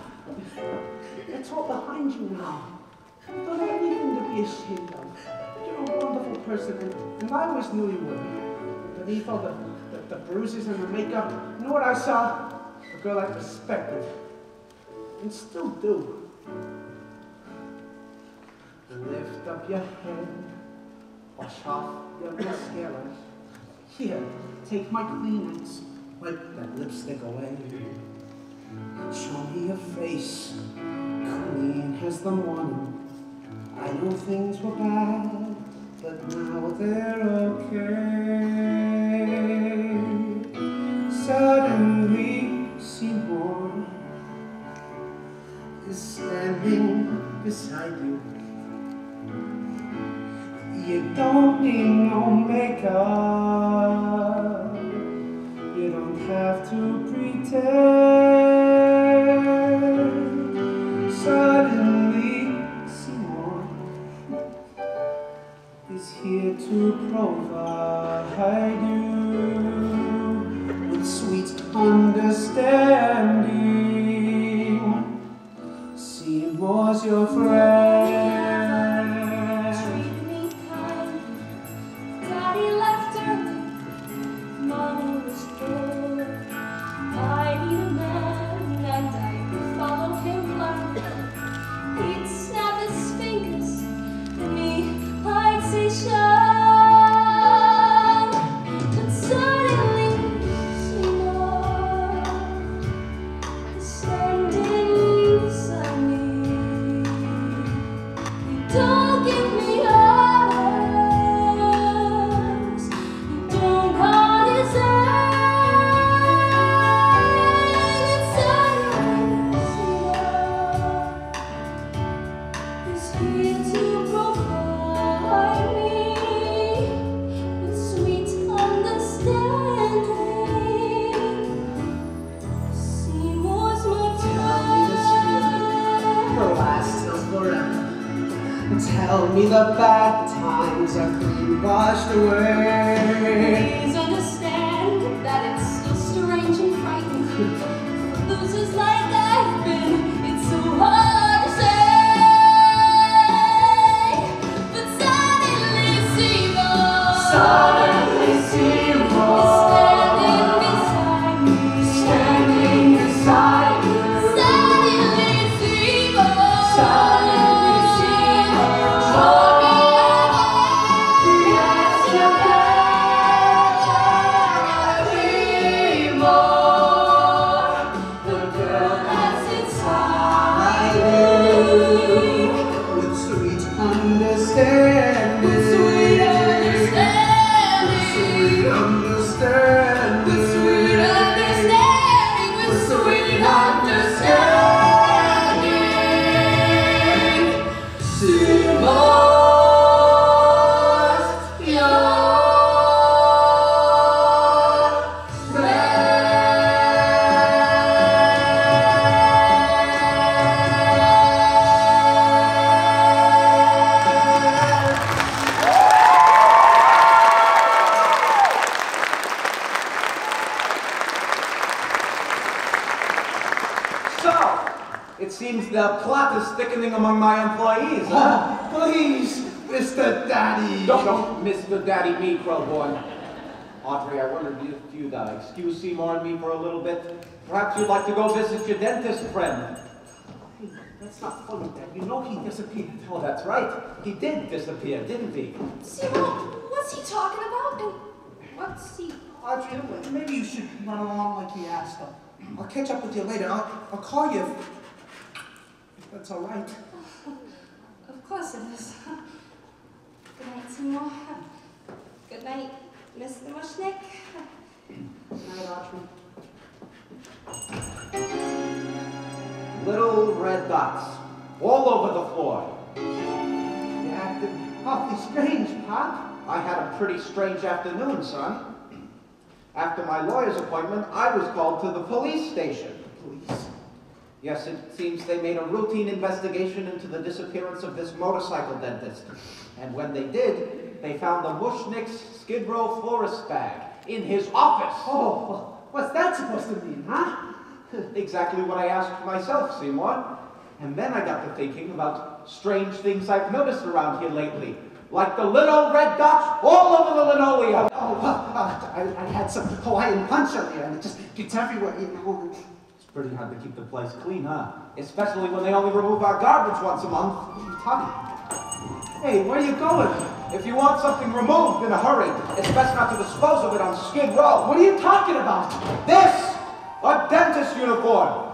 S4: it's all behind you now. You don't have anything to be ashamed of. You're a wonderful person, and, and I always knew you would be. Beneath all the, the, the bruises and the makeup, you know what I saw? A girl I respected. And still do. Lift up your head, wash off your mascara. Here, take my Kleenex, wipe that lipstick away. Show me your face, clean as the morning. I know things were bad, but now they're okay. Suddenly, Seymour is standing beside you. You don't need no makeup. You don't have to pretend. Suddenly, Seymour is here to provide you with sweet understanding. Seymour's your friend.
S15: My
S2: employees, huh?
S4: Oh, please, Mr. Daddy.
S2: Don't, don't Mr. Daddy me, Krelborn. Audrey, I wondered if you'd uh, excuse Seymour and me for a little bit. Perhaps you'd like to go visit your dentist friend.
S4: Hey, that's not funny, Dad. You know he disappeared.
S2: Oh, that's right. He did disappear, didn't he?
S3: Seymour, what's he talking about? And what's he...
S4: Audrey, maybe you should run along like you asked him. I'll catch up with you later. I'll, I'll call you if, if that's all right.
S3: Of course it is. Good night, Seymour. Good night, Mr. Mushnick.
S4: Good night, Audrey.
S2: Little red dots all over the floor.
S4: You acted awfully strange, Pop.
S2: I had a pretty strange afternoon, son. After my lawyer's appointment, I was called to the police station. Yes, it seems they made a routine investigation into the disappearance of this motorcycle dentist. And when they did, they found the Mushnick's Skid Row florist bag in his office.
S4: Oh, what's that supposed to mean, huh?
S2: Exactly what I asked myself, Seymour. And then I got to thinking about strange things I've noticed around here lately. Like the little red dots all over the linoleum.
S4: Oh, well, uh, I, I had some Hawaiian punch earlier, and it just gets everywhere, you know.
S2: Pretty hard to keep the place clean, huh? Especially when they only remove our garbage once a month.
S4: Hey, where are you going?
S2: If you want something removed in a hurry, it's best not to dispose of it on Skid Row.
S4: What are you talking about?
S2: This! A dentist uniform!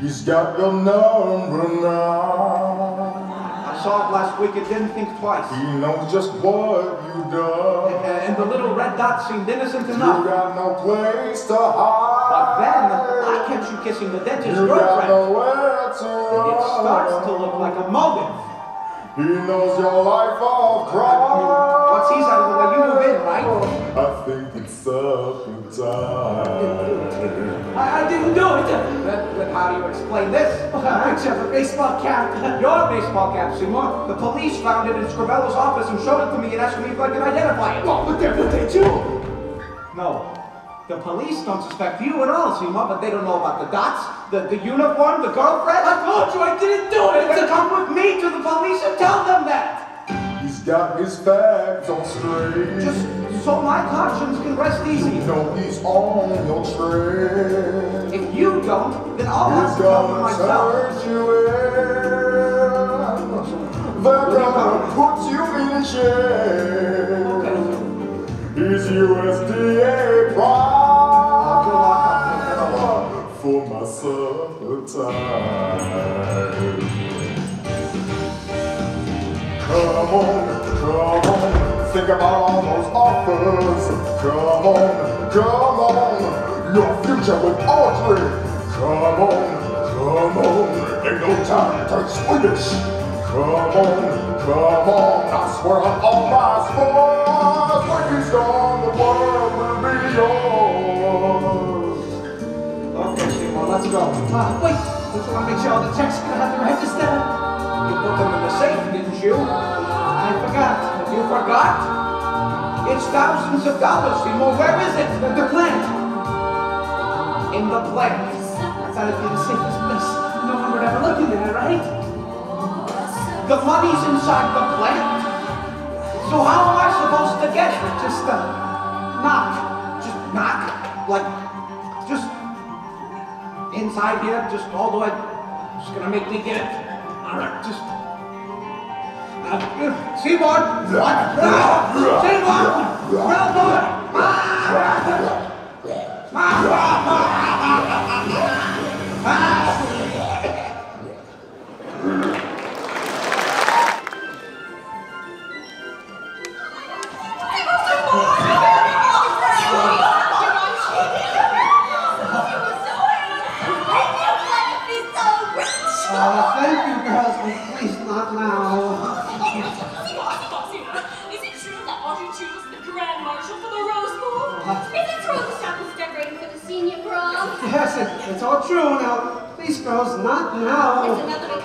S10: He's got your number now.
S2: Saw it last week and didn't think twice.
S10: He knows just what you done.
S2: And, uh, and the little red dot seemed innocent enough.
S10: You got no place to hide.
S2: But then, I catch you kissing the dentist's
S10: You got
S2: girlfriend.
S10: nowhere to
S2: And it starts to look like a motive.
S10: He knows your life of crime.
S2: Once he's out of the way, you move in, right?
S10: I think it's up time.
S4: I, I didn't do it.
S2: Then, then how do you explain this? Uh-huh.
S4: I have a baseball cap.
S2: Your baseball cap, Seymour. The police found it in Scrivello's office and showed it to me and asked me if I could identify it.
S4: What would they, would they do?
S2: No. The police don't suspect you at all, Seymour, but they don't know about the dots, the, the uniform, the girlfriend.
S4: I told you I didn't do
S2: Then
S4: it.
S2: come with me to the police and tell them that.
S10: He's got his facts on straight.
S2: Just so my conscience can rest easy.
S10: You know he's on your trail.
S2: If you don't, then I'll have to them myself.
S10: you in. They're gonna put you in jail. He's USDA prime for my summertime. Come on, come on, think about all those offers. Come on, come on, your future with Audrey. Come on, come on, ain't no time to take Swedish. Come on, come on, I swear on all my scores. When he's gone, the world will be yours.
S2: Okay, Seymour, let's go.
S4: Uh, wait, just want to make sure all the checks are gonna have the register.
S2: You put them in the safe, didn't you?
S4: I forgot.
S2: You forgot? It's thousands of dollars, Seymour. Where is it?
S4: The, the plant.
S2: In the plant.
S4: I thought it'd be the safest place. No one would ever look in there, right?
S2: The money's inside the plant. So how am I supposed to get it?
S4: Just uh, knock.
S2: Just knock? Like, just inside here, just all the way. Just gonna make me get it. All right, just. Uh, Seymour! What? Ah! Seymour! Well done!
S4: Oh, it's all true. Now, please, girls, not now.
S3: another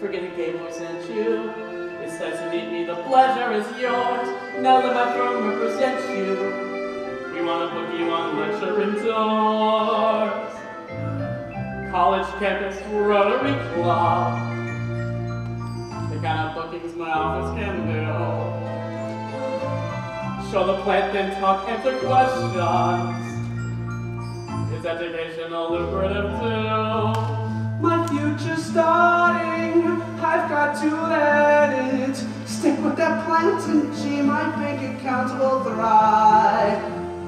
S16: Forgetting Gaylord's sent you. It says to meet me, the pleasure is yours. Now that my firm represents you,
S5: we want to book you on lecture indoors. College campus Rotary Club. The kind of bookings my office can do. Show the plant, then talk, answer questions it's educational lucrative too.
S4: My future started. I've got to let it stick with that plant, and G. My bank account will thrive.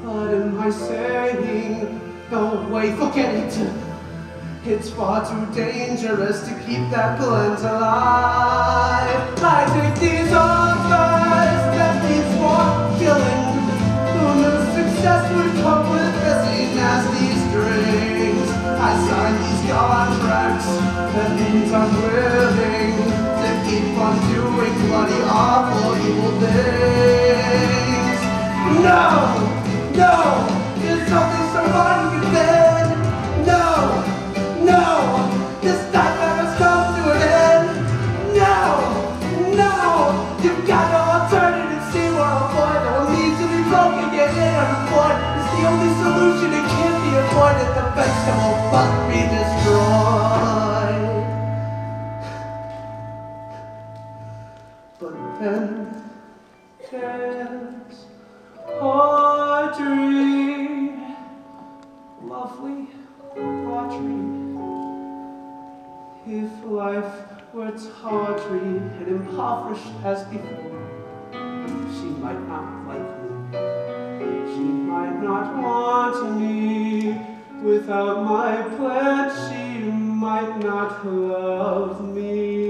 S4: What am I saying? No way, forget it. It's far too dangerous to keep that plant alive. I take these offers that leads more killing. Who knew success would come with messy, nasty strings? I signed your tracks The things I'm willing To keep on doing bloody awful evil things No! No! It's not the survival poetry and impoverished as before. She might not like me. She might not want me. Without my pledge, she might not love me.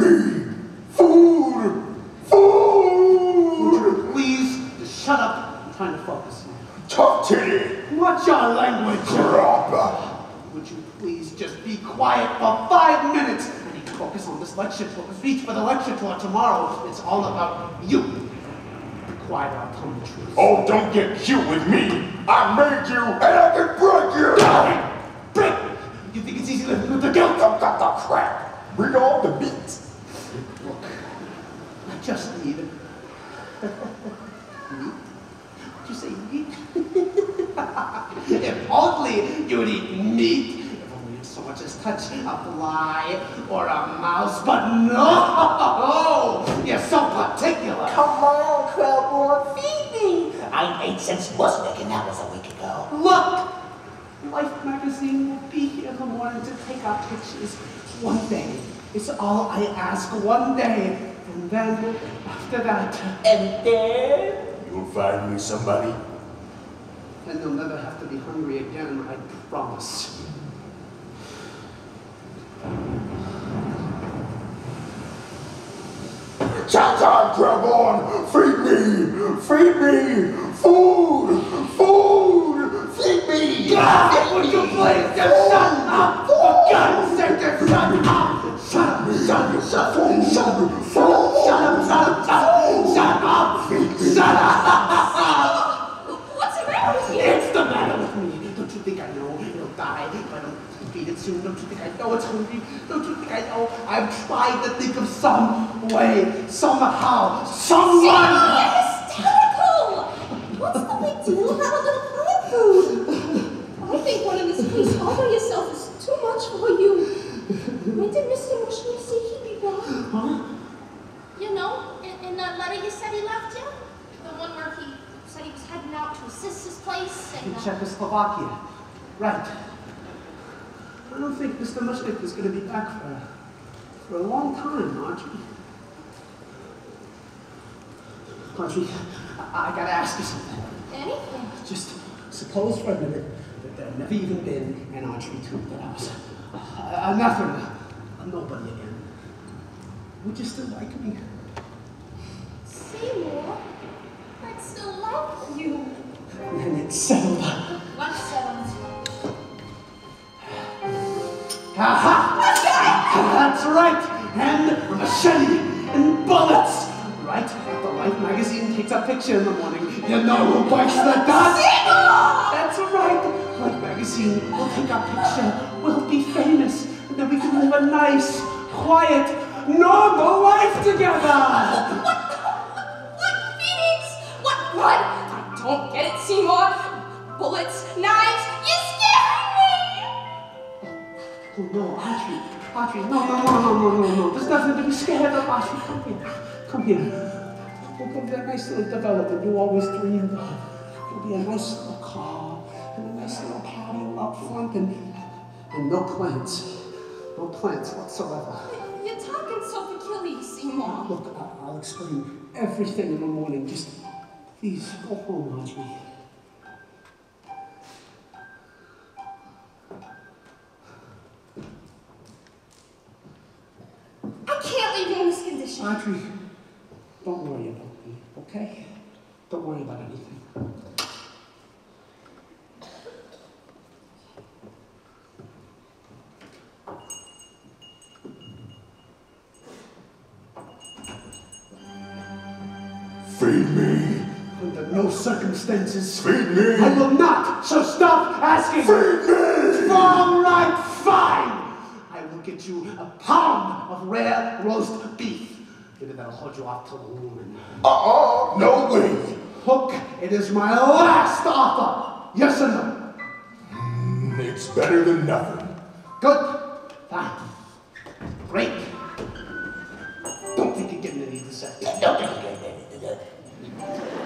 S10: Me! Food! Food!
S4: Please, just shut up. I'm trying to focus.
S10: Tough titty!
S4: What's your language?
S10: Proper!
S4: Would you please just be quiet for five minutes? I need to focus on this lecture tour. The speech for the lecture tour tomorrow. It's all about you. Be quiet I'll tell the truth.
S10: Oh, don't get cute with me! I made you, and I can break you!
S4: Break! You think it's easy living with the guilt?
S10: Don't got the crap! Bring on the beats!
S4: Look, I just need meat. Did you say meat? if only you would eat meat. If only you'd so much as touch a fly or a mouse, but no! You're so particular.
S8: Come on, Krelborn, feed me. I ate since Mushnik, and that was a week ago.
S4: Look! Life magazine will be here in the morning to take our pictures. One day. It's all I ask. One day. And then, after that,
S8: And then,
S10: You'll find me somebody.
S4: and you'll never have to be hungry again, I promise.
S10: Chow time, Trevon! Feed me! Feed me! Food! Food! Feed me!
S4: God, would you please just shut up? For God's sake, just shut up! It's the matter with me. Don't you think I know it'll die I don't feed it soon? Don't you think I know it's hungry? Don't you think I know? I'm trying to think of some way, somehow, someone.
S3: You're hysterical. What's the big deal? I think one of this police offer yourself is too much for you. When did Mr. Mushroom say he'd be back?
S4: Huh?
S3: You know, in, in that letter you said he left you? The one where he said he was heading out to assist his sister's place and...
S4: In
S3: uh,
S4: Czechoslovakia. Right. I don't think Mr. Mushnick is going to be back for, for a long time, Audrey. Audrey, I, I gotta ask you something.
S3: Anything.
S4: Just suppose for a minute that there never even been an Audrey 2, that I was a nothing, a nobody again. Would you still like me?
S3: Seymour, I'd still love you.
S4: And it's settled.
S3: What's settled?
S4: Aha! That's right! And a machete and bullets! Right? The Life magazine takes a picture in the morning, you know who bites the dust! That's right! Life magazine will take a picture, we'll be famous, and then we can live a nice, quiet, normal life together!
S3: What feelings? What What? I don't get it, Seymour. Bullets, knives, you're scaring me!
S4: Oh no, Audrey, Audrey, no, no, no, no, no, no, no. There's nothing to be scared of, Audrey. Come here, come here. We'll go to that nice little development you always dreamed of. It'll be a nice little car and a nice little patio up front and, and no plants. No plants whatsoever.
S3: You're talking so peculiar, Seymour.
S4: Look, I'll explain everything in the morning. Just please go home, Audrey.
S3: I can't leave you in this condition.
S4: Audrey, don't worry about me, okay? Don't worry about anything. Under circumstances.
S10: Feed me!
S4: I will not, so stop asking.
S10: Feed me!
S4: All right, fine. I will get you a pound of rare roast beef. Maybe that'll hold you off till the morning.
S10: Uh-uh, no way!
S4: Hook, it is my last offer. Yes or no?
S10: Mm, It's better than nothing.
S4: Good. Fine. Great. Don't think you're getting any of this. Don't think you're getting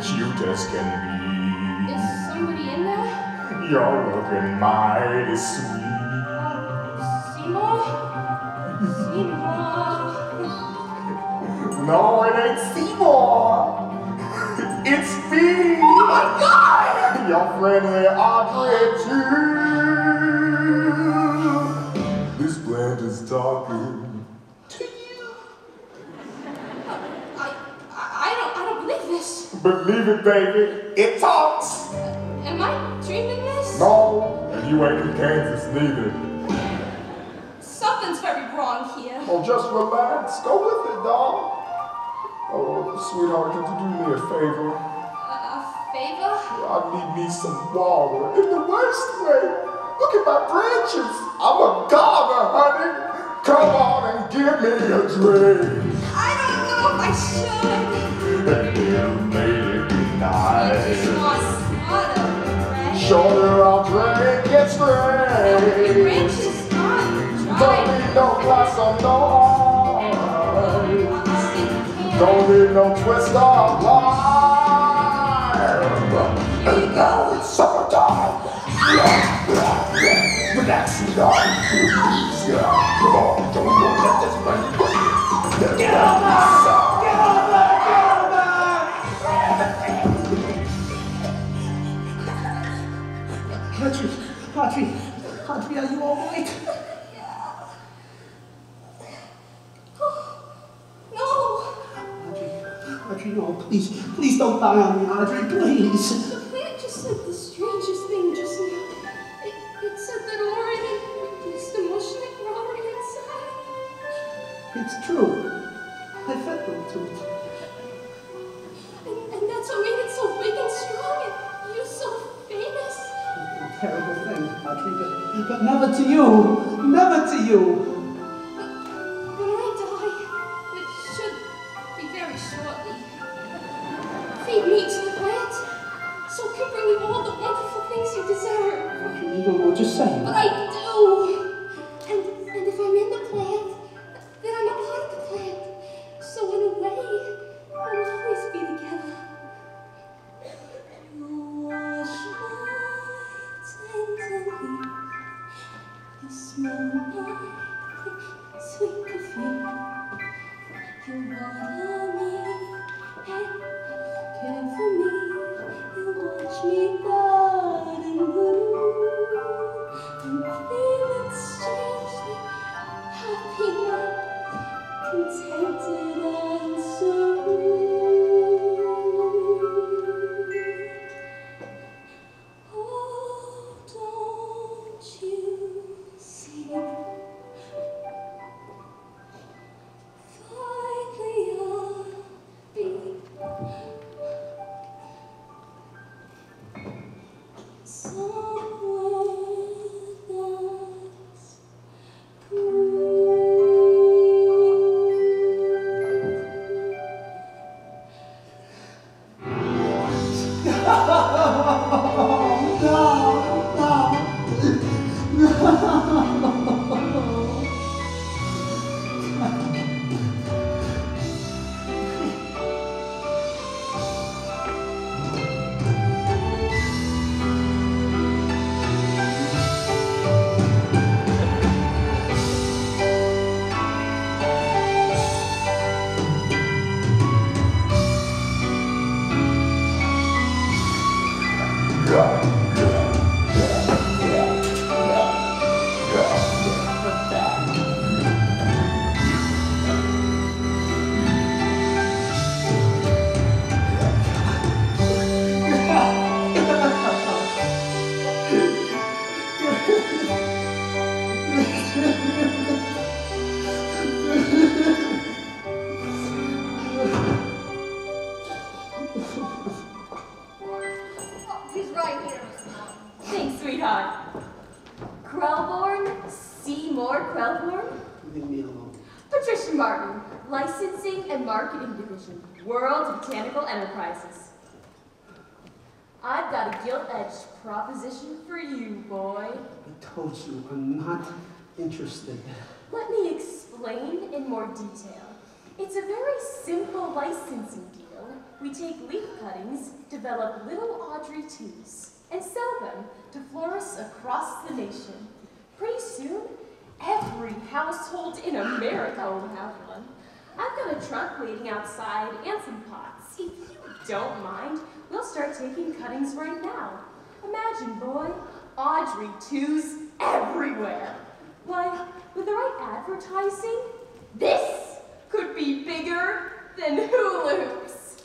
S10: cute as can be.
S4: Is somebody in there?
S10: You're looking mighty sweet.
S4: Seymour? Seymour?
S10: No, it ain't Seymour. It's me. Oh my God! Your friendly Audrey 2. This plant is talking.
S4: I, I don't, I don't believe this.
S10: Believe it, baby. It talks.
S4: Am I dreaming this?
S10: No, and you ain't in Kansas neither.
S4: Something's very wrong here.
S10: Oh, just relax. Go with it, dog. Oh, sweetheart, could you do me a favor?
S4: A favor?
S10: I need me some water in the worst way. Look at my branches. I'm a goner, honey. Come on and give me a drink.
S4: I don't know if I should.
S10: Sure, I'll drink it straight.
S4: Your branches aren't
S10: Don't need no glass of no Don't need no twist of lime. Here now. It's summertime. Relax and die. Come on, don't at this money. Get on
S3: Audrey, Audrey, Audrey, are you all right?
S4: No!
S3: Audrey, no, please, please don't die on me, Audrey, please.
S4: The plant just said the strangest thing just now. It, it said that Orin and Mr. Mushnik were already inside.
S3: It's true. I fed them to it. But, but never to you. Never to you.
S4: But
S17: when
S3: I interested.
S17: Let me explain in more detail. It's a very simple licensing deal
S1: we take leaf cuttings, develop little Audrey 2s, and sell them to florists across the nation. Pretty soon, every household in America will have one. I've got a truck waiting outside and some pots. If you don't mind, we'll start taking cuttings right now. Imagine, boy, Audrey 2s everywhere. Why, with the right advertising, this could be bigger than hula hoops.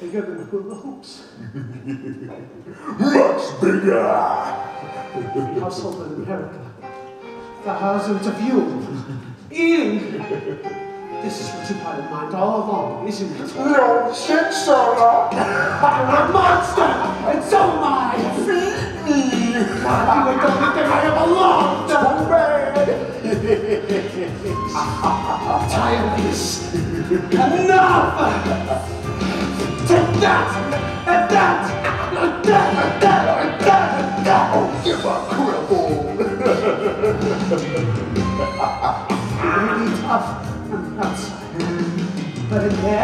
S4: Bigger than hula hoops.
S10: Much bigger.
S4: Every household in America. Thousands of you. Eating. This is what you had in mind all along, isn't it?
S10: No shit, Sherlock.
S4: I'm a monster, and so am I.
S10: Feed me.
S4: You ain't the only thing I ever loved.
S10: Too bad.
S4: I'm tired of this. Enough! Take that! In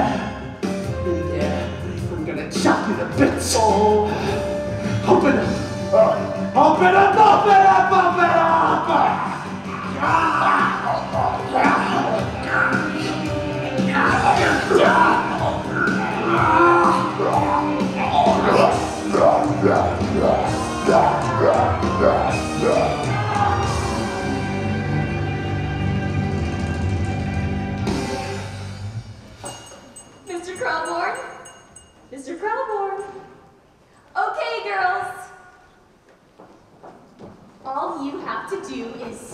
S4: there, I'm gonna chop you to bits. Oh. Open up! Open up! Open up! Open up!
S1: Mr.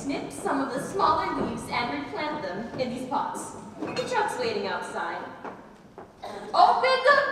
S1: snip some of the smaller leaves and replant them in these pots. The truck's waiting outside. Open the